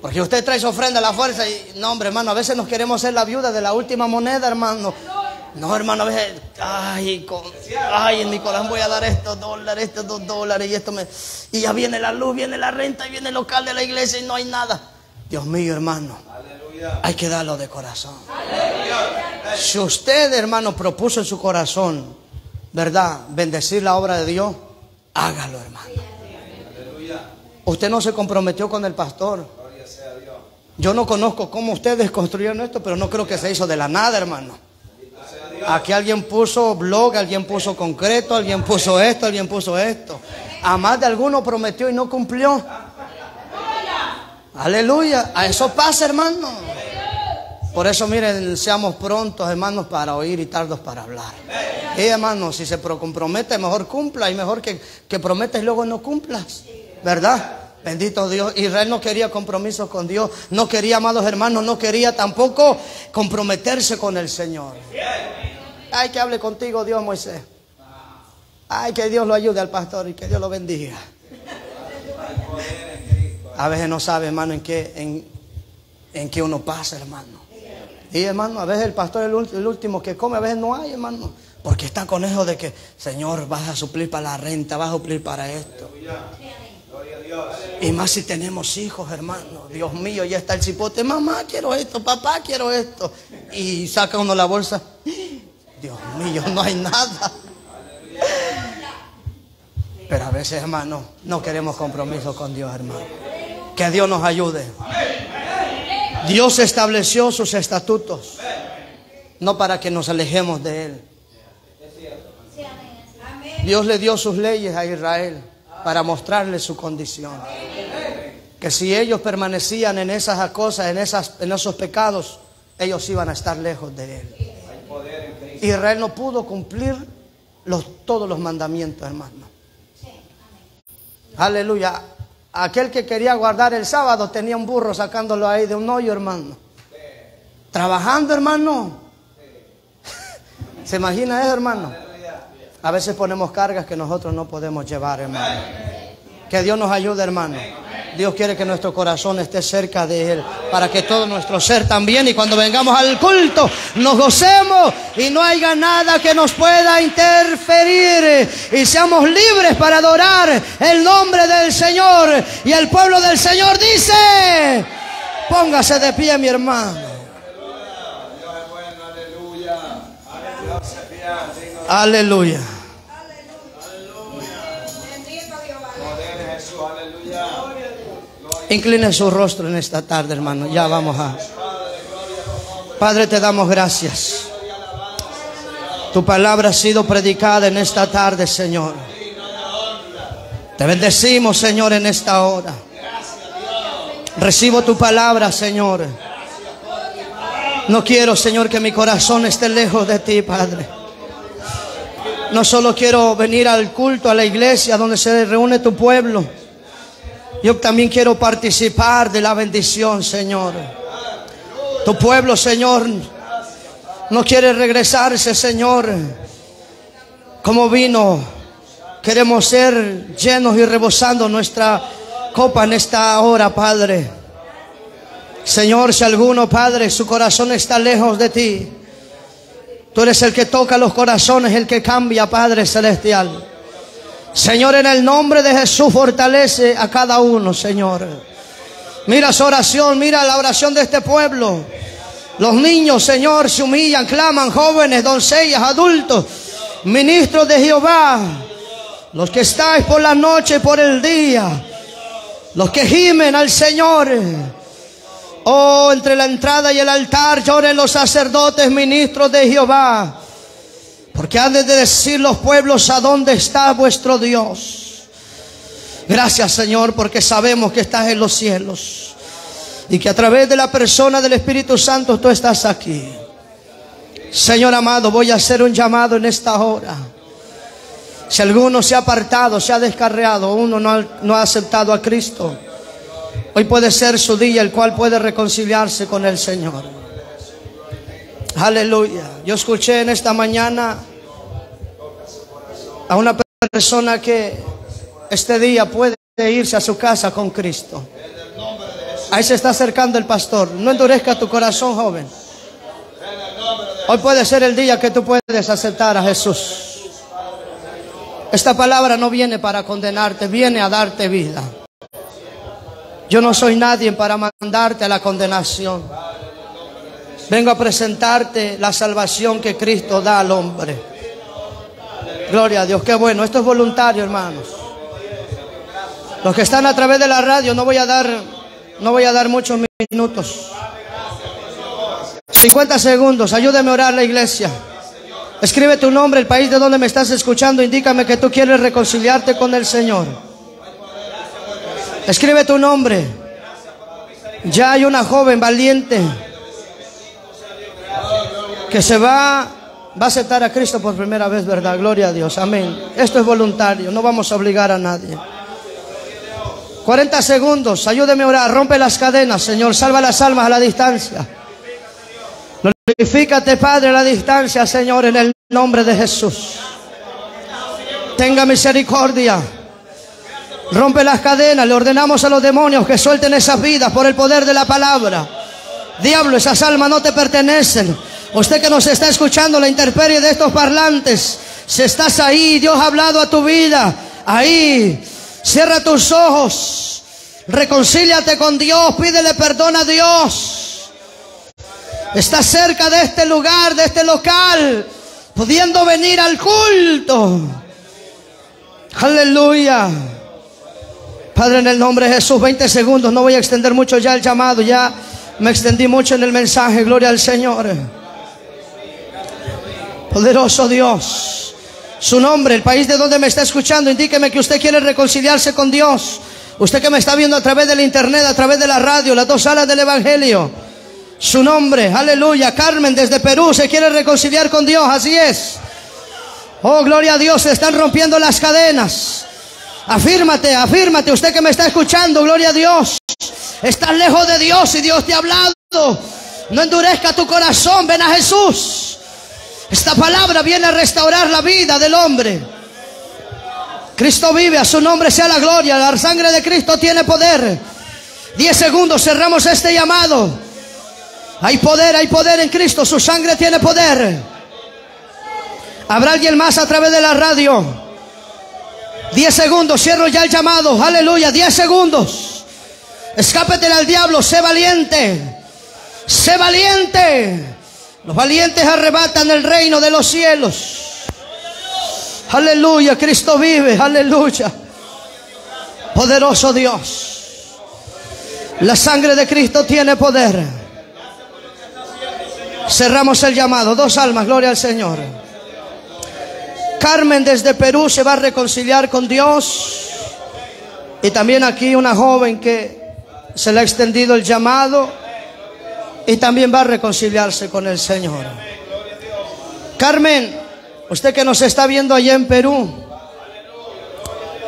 Porque usted trae su ofrenda a la fuerza y, no, hombre, hermano, a veces nos queremos ser la viuda de la última moneda, hermano. No, hermano, a veces, ay, con, ay, en mi corazón voy a dar estos dólares, estos dos dólares y esto me... Y ya viene la luz, viene la renta y viene el local de la iglesia y no hay nada. Dios mío, hermano, hay que darlo de corazón. Si usted, hermano, propuso en su corazón, ¿verdad? Bendecir la obra de Dios, hágalo, hermano. Usted no se comprometió con el pastor. Yo no conozco cómo ustedes construyeron esto, pero no creo que se hizo de la nada, hermano. Aquí alguien puso blog, alguien puso concreto, alguien puso esto, alguien puso esto. A más de alguno prometió y no cumplió. Aleluya. A eso pasa, hermano. Por eso, miren, seamos prontos, hermanos, para oír y tardos para hablar. Y hermano, si se compromete, mejor cumpla y mejor que, que prometes y luego no cumplas. ¿Verdad? Bendito Dios. Israel no quería compromiso con Dios. No quería, amados hermanos, no quería tampoco comprometerse con el Señor. Ay, que hable contigo Dios, Moisés. Ay, que Dios lo ayude al pastor y que Dios lo bendiga. A veces no sabe, hermano, en qué, en, qué uno pasa, hermano. Y hermano, a veces el pastor es el, último que come, a veces no hay, hermano. Porque está con eso de que, Señor, vas a suplir para la renta, vas a suplir para esto. Y más si tenemos hijos, hermano. Dios mío, ya está el cipote. Mamá, quiero esto. Papá, quiero esto. Y saca uno la bolsa. Dios mío, no hay nada. Pero a veces, hermano, no queremos compromiso con Dios, hermano. Que Dios nos ayude. Dios estableció sus estatutos, no para que nos alejemos de Él. Dios le dio sus leyes a Israel para mostrarle su condición. Que si ellos permanecían en esas cosas, en, esas, en esos pecados, ellos iban a estar lejos de Él. Israel no pudo cumplir todos los mandamientos, hermano. Aleluya. Aquel que quería guardar el sábado tenía un burro sacándolo ahí de un hoyo, hermano. Trabajando, hermano. ¿Se imagina eso, hermano? A veces ponemos cargas que nosotros no podemos llevar, hermano. Que Dios nos ayude, hermano. Dios quiere que nuestro corazón esté cerca de Él, para que todo nuestro ser también, y cuando vengamos al culto, nos gocemos y no haya nada que nos pueda interferir, y seamos libres para adorar el nombre del Señor. Y el pueblo del Señor dice, póngase de pie, mi hermano. Aleluya. Incline su rostro en esta tarde, hermano. Ya vamos a. Padre, te damos gracias. Tu palabra ha sido predicada en esta tarde, Señor. Te bendecimos, Señor, en esta hora. Recibo tu palabra, Señor. No quiero, Señor, que mi corazón esté lejos de ti, Padre. No solo quiero venir al culto, a la iglesia donde se reúne tu pueblo yo también quiero participar de la bendición, Señor. Tu pueblo, Señor, no quiere regresarse, Señor, como vino. Queremos ser llenos y rebosando nuestra copa en esta hora, Padre. Señor, si alguno, Padre, su corazón está lejos de ti, tú eres el que toca los corazones, el que cambia, Padre Celestial. Señor, en el nombre de Jesús fortalece a cada uno, Señor. Mira su oración, mira la oración de este pueblo. Los niños, Señor, se humillan, claman, jóvenes, doncellas, adultos, ministros de Jehová, los que estáis por la noche y por el día, los que gimen al Señor. Oh, entre la entrada y el altar lloren los sacerdotes, ministros de Jehová. Porque han de decir los pueblos a dónde está vuestro Dios. Gracias Señor porque sabemos que estás en los cielos. Y que a través de la persona del Espíritu Santo tú estás aquí. Señor amado, voy a hacer un llamado en esta hora. Si alguno se ha apartado, se ha descarreado, uno no ha, no ha aceptado a Cristo, hoy puede ser su día el cual puede reconciliarse con el Señor. Aleluya. Yo escuché en esta mañana a una persona que este día puede irse a su casa con Cristo. Ahí se está acercando el pastor. No endurezca tu corazón, joven. Hoy puede ser el día que tú puedes aceptar a Jesús. Esta palabra no viene para condenarte, viene a darte vida. Yo no soy nadie para mandarte a la condenación. Vengo a presentarte la salvación que Cristo da al hombre. Gloria a Dios, qué bueno. Esto es voluntario, hermanos. Los que están a través de la radio, no voy a dar, no voy a dar muchos minutos. 50 segundos, ayúdame a orar la iglesia. Escribe tu nombre, el país de donde me estás escuchando, indícame que tú quieres reconciliarte con el Señor. Escribe tu nombre. Ya hay una joven valiente que se va, va a aceptar a Cristo por primera vez, ¿verdad? Gloria a Dios, amén. Esto es voluntario, no vamos a obligar a nadie. 40 segundos, ayúdeme a orar, rompe las cadenas, Señor, salva las almas a la distancia. Glorifícate, Padre, a la distancia, Señor, en el nombre de Jesús. Tenga misericordia. Rompe las cadenas, le ordenamos a los demonios que suelten esas vidas por el poder de la palabra. Diablo, esas almas no te pertenecen. Usted que nos está escuchando la intemperie de estos parlantes, si estás ahí, Dios ha hablado a tu vida, ahí, cierra tus ojos, reconcíliate con Dios, pídele perdón a Dios. Está cerca de este lugar, de este local, pudiendo venir al culto. Aleluya. Padre, en el nombre de Jesús, 20 segundos, no voy a extender mucho ya el llamado, ya me extendí mucho en el mensaje, gloria al Señor. Poderoso Dios, su nombre, el país de donde me está escuchando, indíqueme que usted quiere reconciliarse con Dios. Usted que me está viendo a través del internet, a través de la radio, las dos salas del Evangelio. Su nombre, aleluya. Carmen desde Perú se quiere reconciliar con Dios, así es. Oh, gloria a Dios, se están rompiendo las cadenas. Afírmate, afírmate, usted que me está escuchando, gloria a Dios. Estás lejos de Dios y Dios te ha hablado. No endurezca tu corazón, ven a Jesús. Esta palabra viene a restaurar la vida del hombre. Cristo vive, a su nombre sea la gloria. La sangre de Cristo tiene poder. Diez segundos, cerramos este llamado. Hay poder, hay poder en Cristo. Su sangre tiene poder. Habrá alguien más a través de la radio. Diez segundos, cierro ya el llamado. Aleluya, diez segundos. Escápete al diablo, sé valiente. Sé valiente. Los valientes arrebatan el reino de los cielos. Aleluya, Cristo vive, aleluya. Poderoso Dios. La sangre de Cristo tiene poder. Cerramos el llamado. Dos almas, gloria al Señor. Carmen desde Perú se va a reconciliar con Dios. Y también aquí una joven que se le ha extendido el llamado y también va a reconciliarse con el Señor. Carmen, usted que nos está viendo allá en Perú,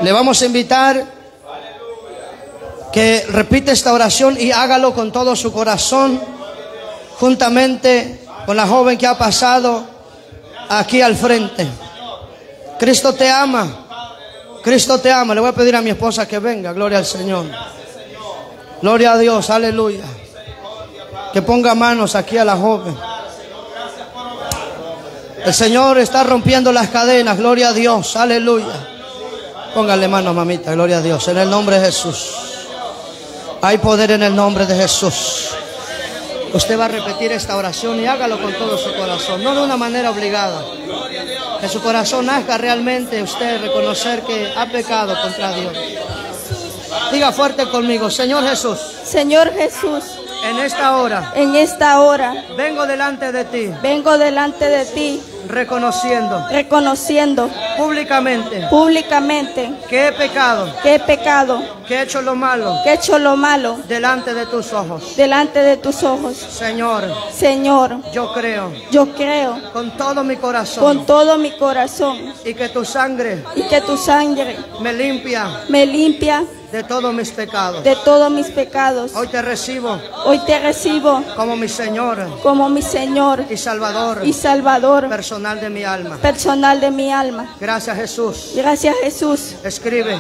le vamos a invitar que repite esta oración y hágalo con todo su corazón, juntamente con la joven que ha pasado aquí al frente. Cristo te ama. Cristo te ama. Le voy a pedir a mi esposa que venga. Gloria al Señor. Gloria a Dios. Aleluya. Que ponga manos aquí a la joven. El Señor está rompiendo las cadenas. Gloria a Dios. Aleluya. Póngale manos, mamita. Gloria a Dios. En el nombre de Jesús. Hay poder en el nombre de Jesús. Usted va a repetir esta oración y hágalo con todo su corazón. No de una manera obligada. Que su corazón nazca realmente usted reconocer que ha pecado contra Dios. Diga fuerte conmigo, Señor Jesús. Señor Jesús, En esta hora. En esta hora. Vengo delante de ti. Vengo delante de ti reconociendo reconociendo públicamente públicamente que he pecado, que he pecado, que he hecho lo malo que he hecho lo malo delante de tus ojos. delante de tus ojos. Señor, Señor, yo creo yo creo con todo mi corazón con todo mi corazón y que tu sangre y que tu sangre me limpia me limpia de todos mis pecados. de todos mis pecados. Hoy te recibo Hoy te recibo como mi Señor como mi Señor y Salvador y Salvador personal de mi alma. personal de mi alma. Gracias Jesús. Gracias Jesús. Escribe,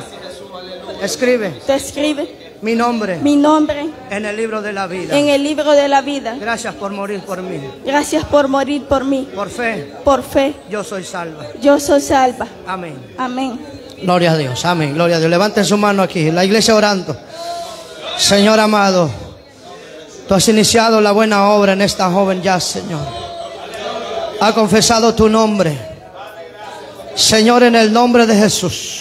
escribe Te escribe mi nombre mi nombre en el libro de la vida. en el libro de la vida. Gracias por morir por mí. Gracias por morir por mí. Por fe, Por fe, yo soy salva. yo soy salva. Amén. Amén. Gloria a Dios, amén, gloria a Dios. Levanten su mano aquí, la iglesia orando. Señor amado, tú has iniciado la buena obra en esta joven ya, Señor. Ha confesado tu nombre. Señor, en el nombre de Jesús.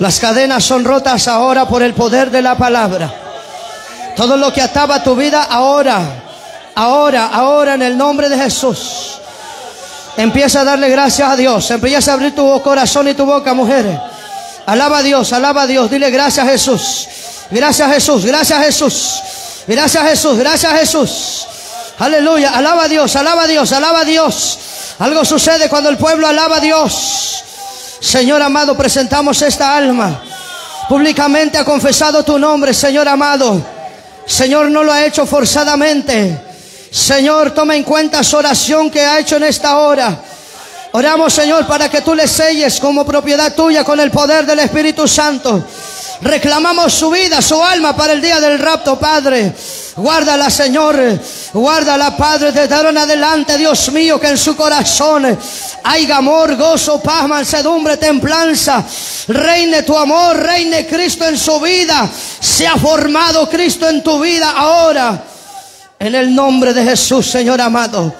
Las cadenas son rotas ahora por el poder de la palabra. Todo lo que ataba tu vida ahora, ahora, ahora en el nombre de Jesús. Empieza a darle gracias a Dios. Empieza a abrir tu corazón y tu boca, mujeres. Alaba a Dios, alaba a Dios. Dile gracias Jesús. Gracias Jesús, gracias Jesús. Gracias Jesús, gracias Jesús. Aleluya, alaba a Dios, alaba a Dios, alaba a Dios. Algo sucede cuando el pueblo alaba a Dios. Señor amado, presentamos esta alma. Públicamente ha confesado tu nombre, Señor amado. Señor no lo ha hecho forzadamente. Señor, toma en cuenta su oración que ha hecho en esta hora. Oramos, Señor, para que tú le selles como propiedad tuya con el poder del Espíritu Santo. Reclamamos su vida, su alma para el día del rapto, Padre. Guárdala, Señor. Guárdala, Padre, desde ahora en adelante, Dios mío, que en su corazón haya amor, gozo, paz, mansedumbre, templanza. Reine tu amor, reine Cristo en su vida. Se ha formado Cristo en tu vida ahora. En el nombre de Jesús, Señor amado.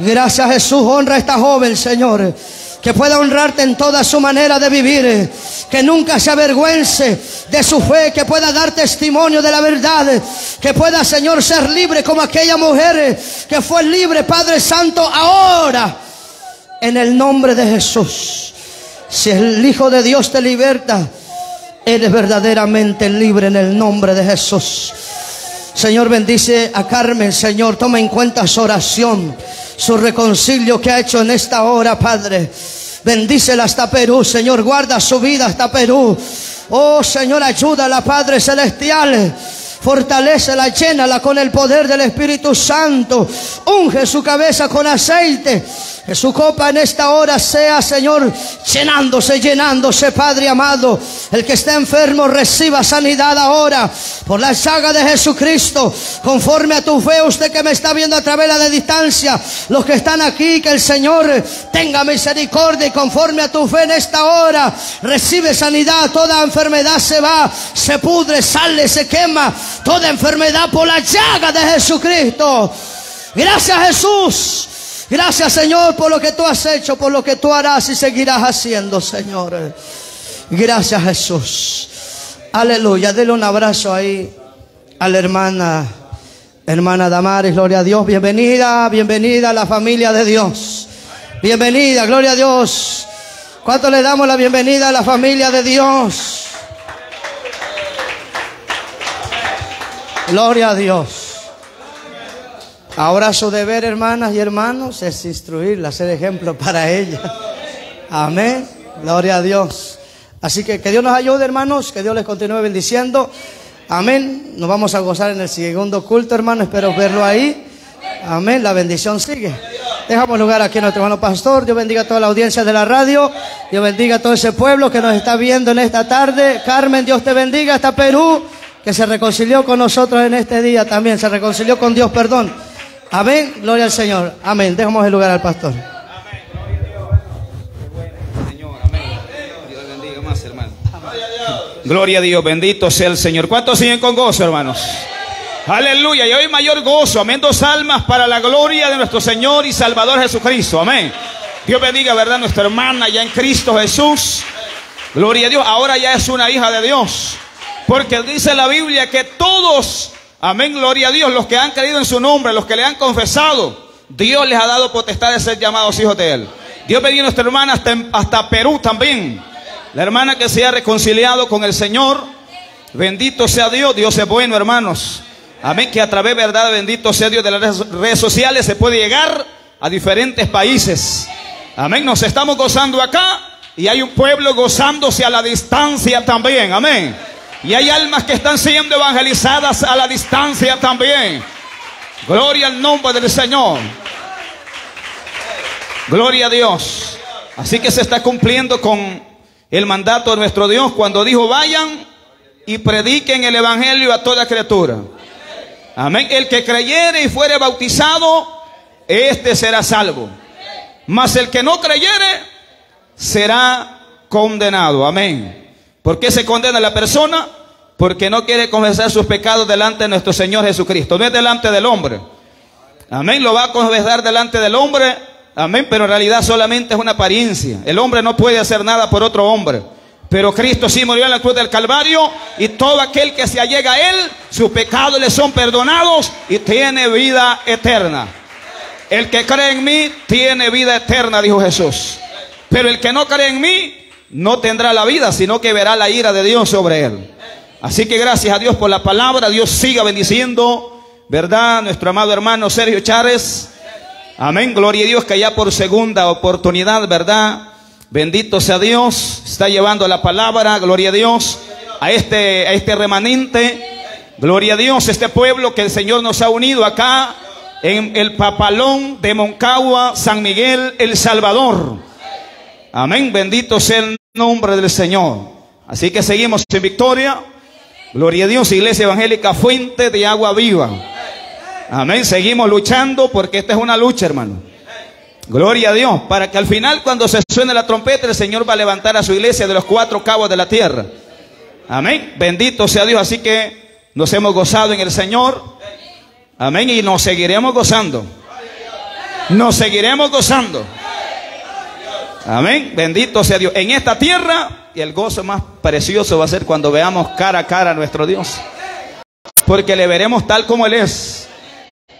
Gracias Jesús, honra a esta joven, Señor. Que pueda honrarte en toda su manera de vivir. Que nunca se avergüence de su fe. Que pueda dar testimonio de la verdad. Que pueda, Señor, ser libre como aquella mujer que fue libre, Padre Santo, ahora. En el nombre de Jesús. Si el Hijo de Dios te liberta, eres verdaderamente libre en el nombre de Jesús. Señor, bendice a Carmen, Señor, toma en cuenta su oración, su reconcilio que ha hecho en esta hora, Padre. Bendícela hasta Perú, Señor, guarda su vida hasta Perú. Oh, Señor, ayúdala, Padre Celestial. Fortalecela, llénala con el poder del Espíritu Santo. Unge su cabeza con aceite. Que su copa en esta hora sea, Señor, llenándose, llenándose, Padre amado. El que esté enfermo reciba sanidad ahora por la saga de Jesucristo. Conforme a tu fe, usted que me está viendo a través de la distancia, los que están aquí, que el Señor tenga misericordia y conforme a tu fe en esta hora, recibe sanidad. Toda enfermedad se va, se pudre, sale, se quema. Toda enfermedad por la llaga de Jesucristo. Gracias Jesús. Gracias Señor por lo que tú has hecho, por lo que tú harás y seguirás haciendo, Señor. Gracias Jesús. Aleluya. Dele un abrazo ahí a la hermana, hermana Damaris. Gloria a Dios. Bienvenida, bienvenida a la familia de Dios. Bienvenida, gloria a Dios. ¿Cuánto le damos la bienvenida a la familia de Dios? Gloria a Dios. Ahora su deber, hermanas y hermanos, es instruirla, ser ejemplo para ella. Amén. Gloria a Dios. Así que que Dios nos ayude, hermanos, que Dios les continúe bendiciendo. Amén. Nos vamos a gozar en el segundo culto, hermano. Espero verlo ahí. Amén. La bendición sigue. Dejamos lugar aquí a nuestro hermano pastor. Dios bendiga a toda la audiencia de la radio. Dios bendiga a todo ese pueblo que nos está viendo en esta tarde. Carmen, Dios te bendiga hasta Perú, que se reconcilió con nosotros en este día también. Se reconcilió con Dios, perdón. Amén. Gloria al Señor. Amén. Dejamos el lugar al pastor. Señor, amén. Dios más, hermano. Gloria a Dios, bendito sea el Señor. ¿Cuántos siguen con gozo, hermanos? Aleluya, y hoy mayor gozo, amén, dos almas para la gloria de nuestro Señor y Salvador Jesucristo, amén. Dios bendiga, ¿verdad? Nuestra hermana ya en Cristo Jesús. Gloria a Dios, ahora ya es una hija de Dios. Porque dice la Biblia que todos, amén, gloria a Dios, los que han creído en su nombre, los que le han confesado, Dios les ha dado potestad de ser llamados hijos de Él. Dios bendiga a nuestra hermana hasta, Perú también. La hermana que se ha reconciliado con el Señor. Bendito sea Dios, Dios es bueno, hermanos. Amén, que a través, verdad, bendito sea Dios de las redes sociales se puede llegar a diferentes países. Amén, nos estamos gozando acá y hay un pueblo gozándose a la distancia también. Amén. Y hay almas que están siendo evangelizadas a la distancia también. Gloria al nombre del Señor. Gloria a Dios. Así que se está cumpliendo con el mandato de nuestro Dios cuando dijo vayan y prediquen el evangelio a toda criatura. Amén. El que creyere y fuere bautizado, este será salvo. Mas el que no creyere, será condenado. Amén. ¿Por qué se condena la persona? Porque no quiere confesar sus pecados delante de nuestro Señor Jesucristo. No es delante del hombre. Amén. Lo va a confesar delante del hombre. Amén. Pero en realidad solamente es una apariencia. El hombre no puede hacer nada por otro hombre. Pero Cristo sí murió en la cruz del Calvario y todo aquel que se allega a Él, sus pecados le son perdonados y tiene vida eterna. El que cree en mí tiene vida eterna, dijo Jesús. Pero el que no cree en mí no tendrá la vida, sino que verá la ira de Dios sobre él. Así que gracias a Dios por la palabra, Dios siga bendiciendo, ¿verdad? Nuestro amado hermano Sergio Chávez. Amén, gloria a Dios que ya por segunda oportunidad, ¿verdad? Bendito sea Dios, está llevando la palabra, gloria a Dios, a este, a este remanente. Gloria a Dios, este pueblo que el Señor nos ha unido acá en el papalón de Moncagua, San Miguel, El Salvador. Amén, bendito sea el nombre del Señor. Así que seguimos en victoria. Gloria a Dios, Iglesia Evangélica, fuente de agua viva. Amén, seguimos luchando porque esta es una lucha, hermano. Gloria a Dios, para que al final cuando se suene la trompeta el Señor va a levantar a su iglesia de los cuatro cabos de la tierra. Amén, bendito sea Dios. Así que nos hemos gozado en el Señor. Amén, y nos seguiremos gozando. Nos seguiremos gozando. Amén. Bendito sea Dios. En esta tierra, y el gozo más precioso va a ser cuando veamos cara a cara a nuestro Dios. Porque le veremos tal como Él es.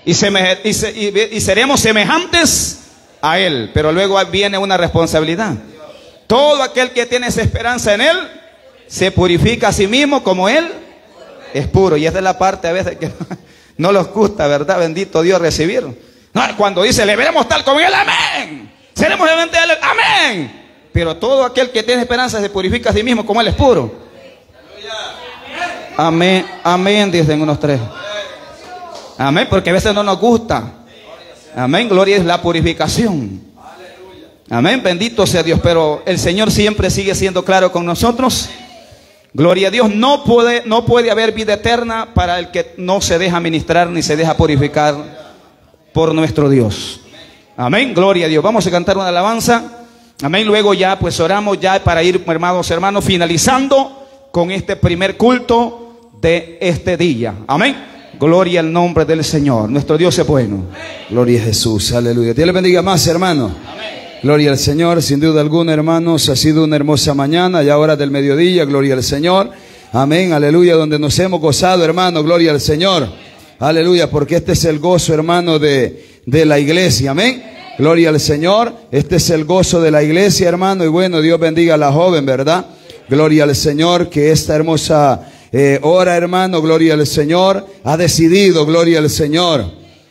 Y, y, seremos semejantes a Él. Pero luego viene una responsabilidad. Todo aquel que tiene esa esperanza en Él, se purifica a sí mismo como Él es puro. Y esta es la parte a veces que no nos gusta, ¿verdad? Bendito Dios recibir. No, cuando dice, le veremos tal como Él, amén. Seremos delante de. Amén. Pero todo aquel que tiene esperanza se purifica a sí mismo como él es puro. Amén. Amén, dicen unos tres. Amén, porque a veces no nos gusta. Amén, gloria es la purificación. Amén, bendito sea Dios. Pero el Señor siempre sigue siendo claro con nosotros. Gloria a Dios, no puede, no puede haber vida eterna para el que no se deja ministrar ni se deja purificar por nuestro Dios. Amén, gloria a Dios. Vamos a cantar una alabanza. Amén, luego ya pues oramos ya para ir, hermanos, hermanos, finalizando con este primer culto de este día. Amén. Gloria al nombre del Señor. Nuestro Dios es bueno. Gloria a Jesús. Aleluya. Dios le bendiga más, hermano. Gloria al Señor. Sin duda alguna, hermanos, ha sido una hermosa mañana, ya hora del mediodía. Gloria al Señor. Amén. Aleluya. Donde nos hemos gozado, hermano. Gloria al Señor. Aleluya. Porque este es el gozo, hermano, de, de la iglesia. Amén. Gloria al Señor. Este es el gozo de la iglesia, hermano. Y bueno, Dios bendiga a la joven, ¿verdad? Gloria al Señor, que esta hermosa eh, hora, hermano, gloria al Señor, ha decidido, gloria al Señor,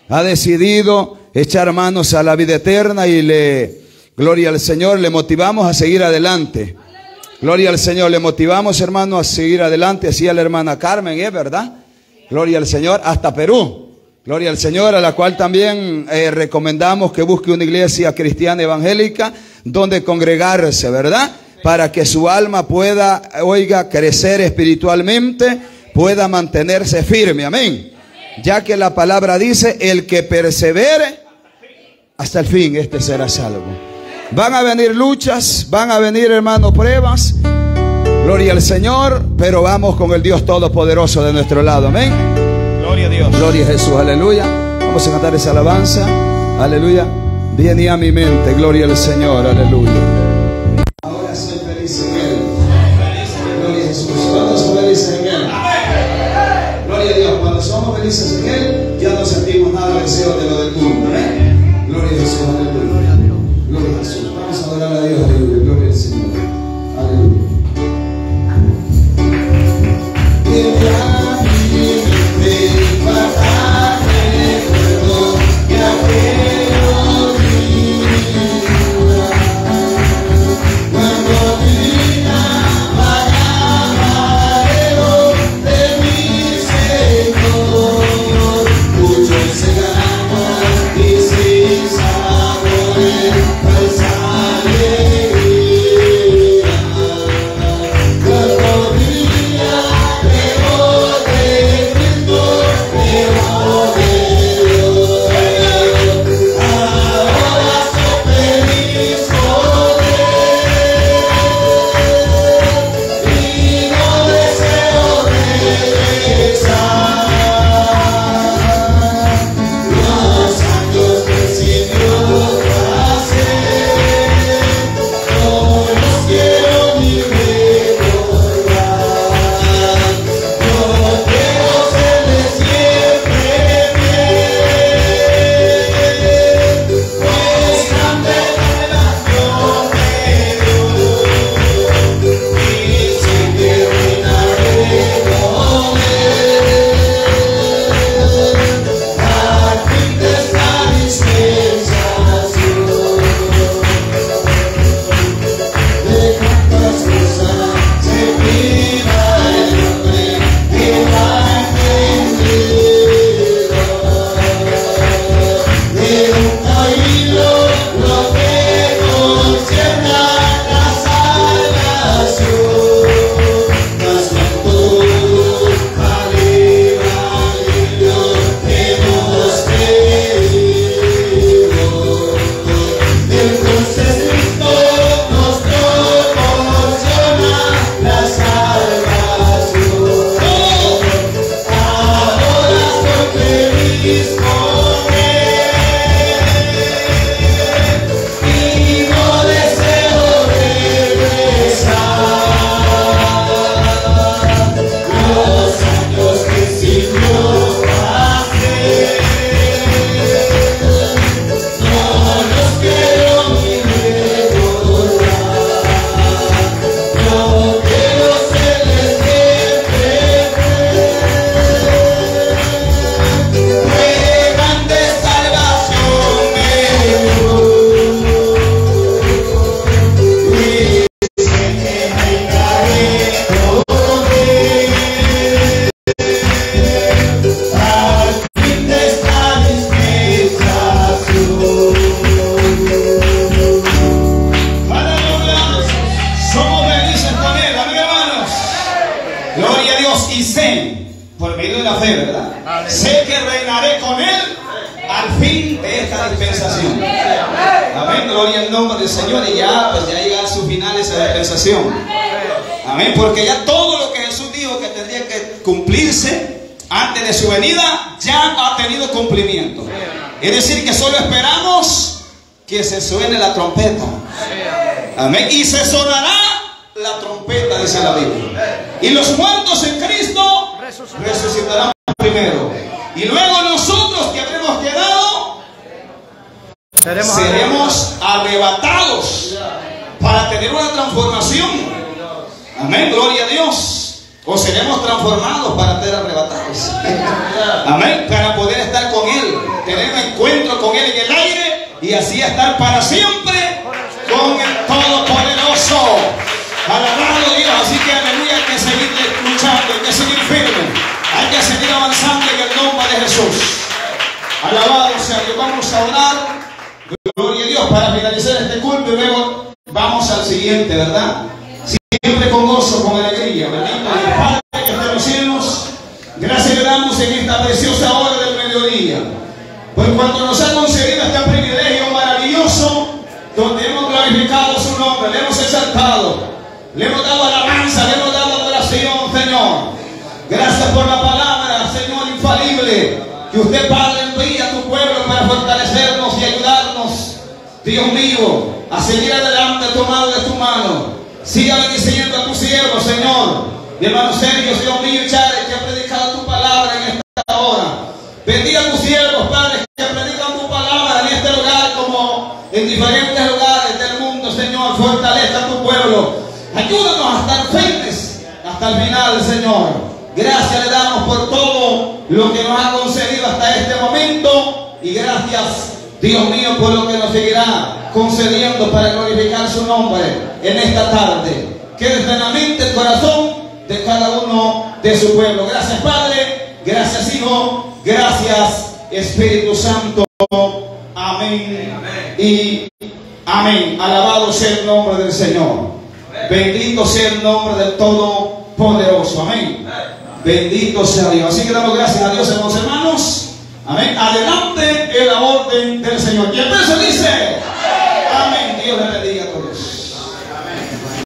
ha decidido echar manos a la vida eterna y le, gloria al Señor, le motivamos a seguir adelante. Gloria al Señor, le motivamos, hermano, a seguir adelante, así a la hermana Carmen, ¿es verdad? Gloria al Señor, hasta Perú. Gloria al Señor, a la cual también eh, recomendamos que busque una iglesia cristiana evangélica donde congregarse, ¿verdad? Para que su alma pueda, oiga, crecer espiritualmente, pueda mantenerse firme, amén. Ya que la palabra dice, el que persevere hasta el fin, este será salvo. Van a venir luchas, van a venir, hermanos, pruebas. Gloria al Señor, pero vamos con el Dios Todopoderoso de nuestro lado, amén. Gloria a Dios. Gloria a Jesús, aleluya. Vamos a cantar esa alabanza, aleluya. Viene a mi mente, gloria al Señor, aleluya. Ahora soy feliz en Él. Gloria a Jesús. ¿Cuántos son felices en Él? Gloria a Dios. Cuando somos felices en Él, ya no sentimos nada deseo de lo del mundo. ¿eh? Gloria a Jesús, aleluya. Que se suene la trompeta. Amén. Y se sonará la trompeta, dice la Biblia. Y los muertos en Cristo resucitarán primero. Y luego nosotros que habremos quedado Seremos seremos arrebatados para tener una transformación. Amén, gloria a Dios. O seremos transformados para ser arrebatados. Amén, para poder estar con Él, tener un encuentro con Él en el así estar para siempre A seguir adelante tomado de tu mano. Siga bendiciendo a tu siervo, Señor. Mi hermano Sergio, Dios mío, Chávez, que ha predicado tu palabra en esta hora. Bendiga a tus siervos, Padre, que predican tu palabra en este lugar como en diferentes lugares del mundo, Señor. Fortalece a tu pueblo. Ayúdanos a estar firmes hasta el final, Señor. Gracias le damos por todo lo que nos ha concedido hasta este momento. Y gracias, Dios mío, por lo que nos seguirá concediendo para glorificar su nombre en esta tarde. Quede en la mente el corazón de cada uno de su pueblo. Gracias, Padre. Gracias, Hijo. Gracias, Espíritu Santo. Amén. Y amén. Alabado sea el nombre del Señor. Bendito sea el nombre del Todopoderoso. Amén. Bendito sea Dios. Así que damos gracias a Dios, hermanos hermanos. Amén. Adelante el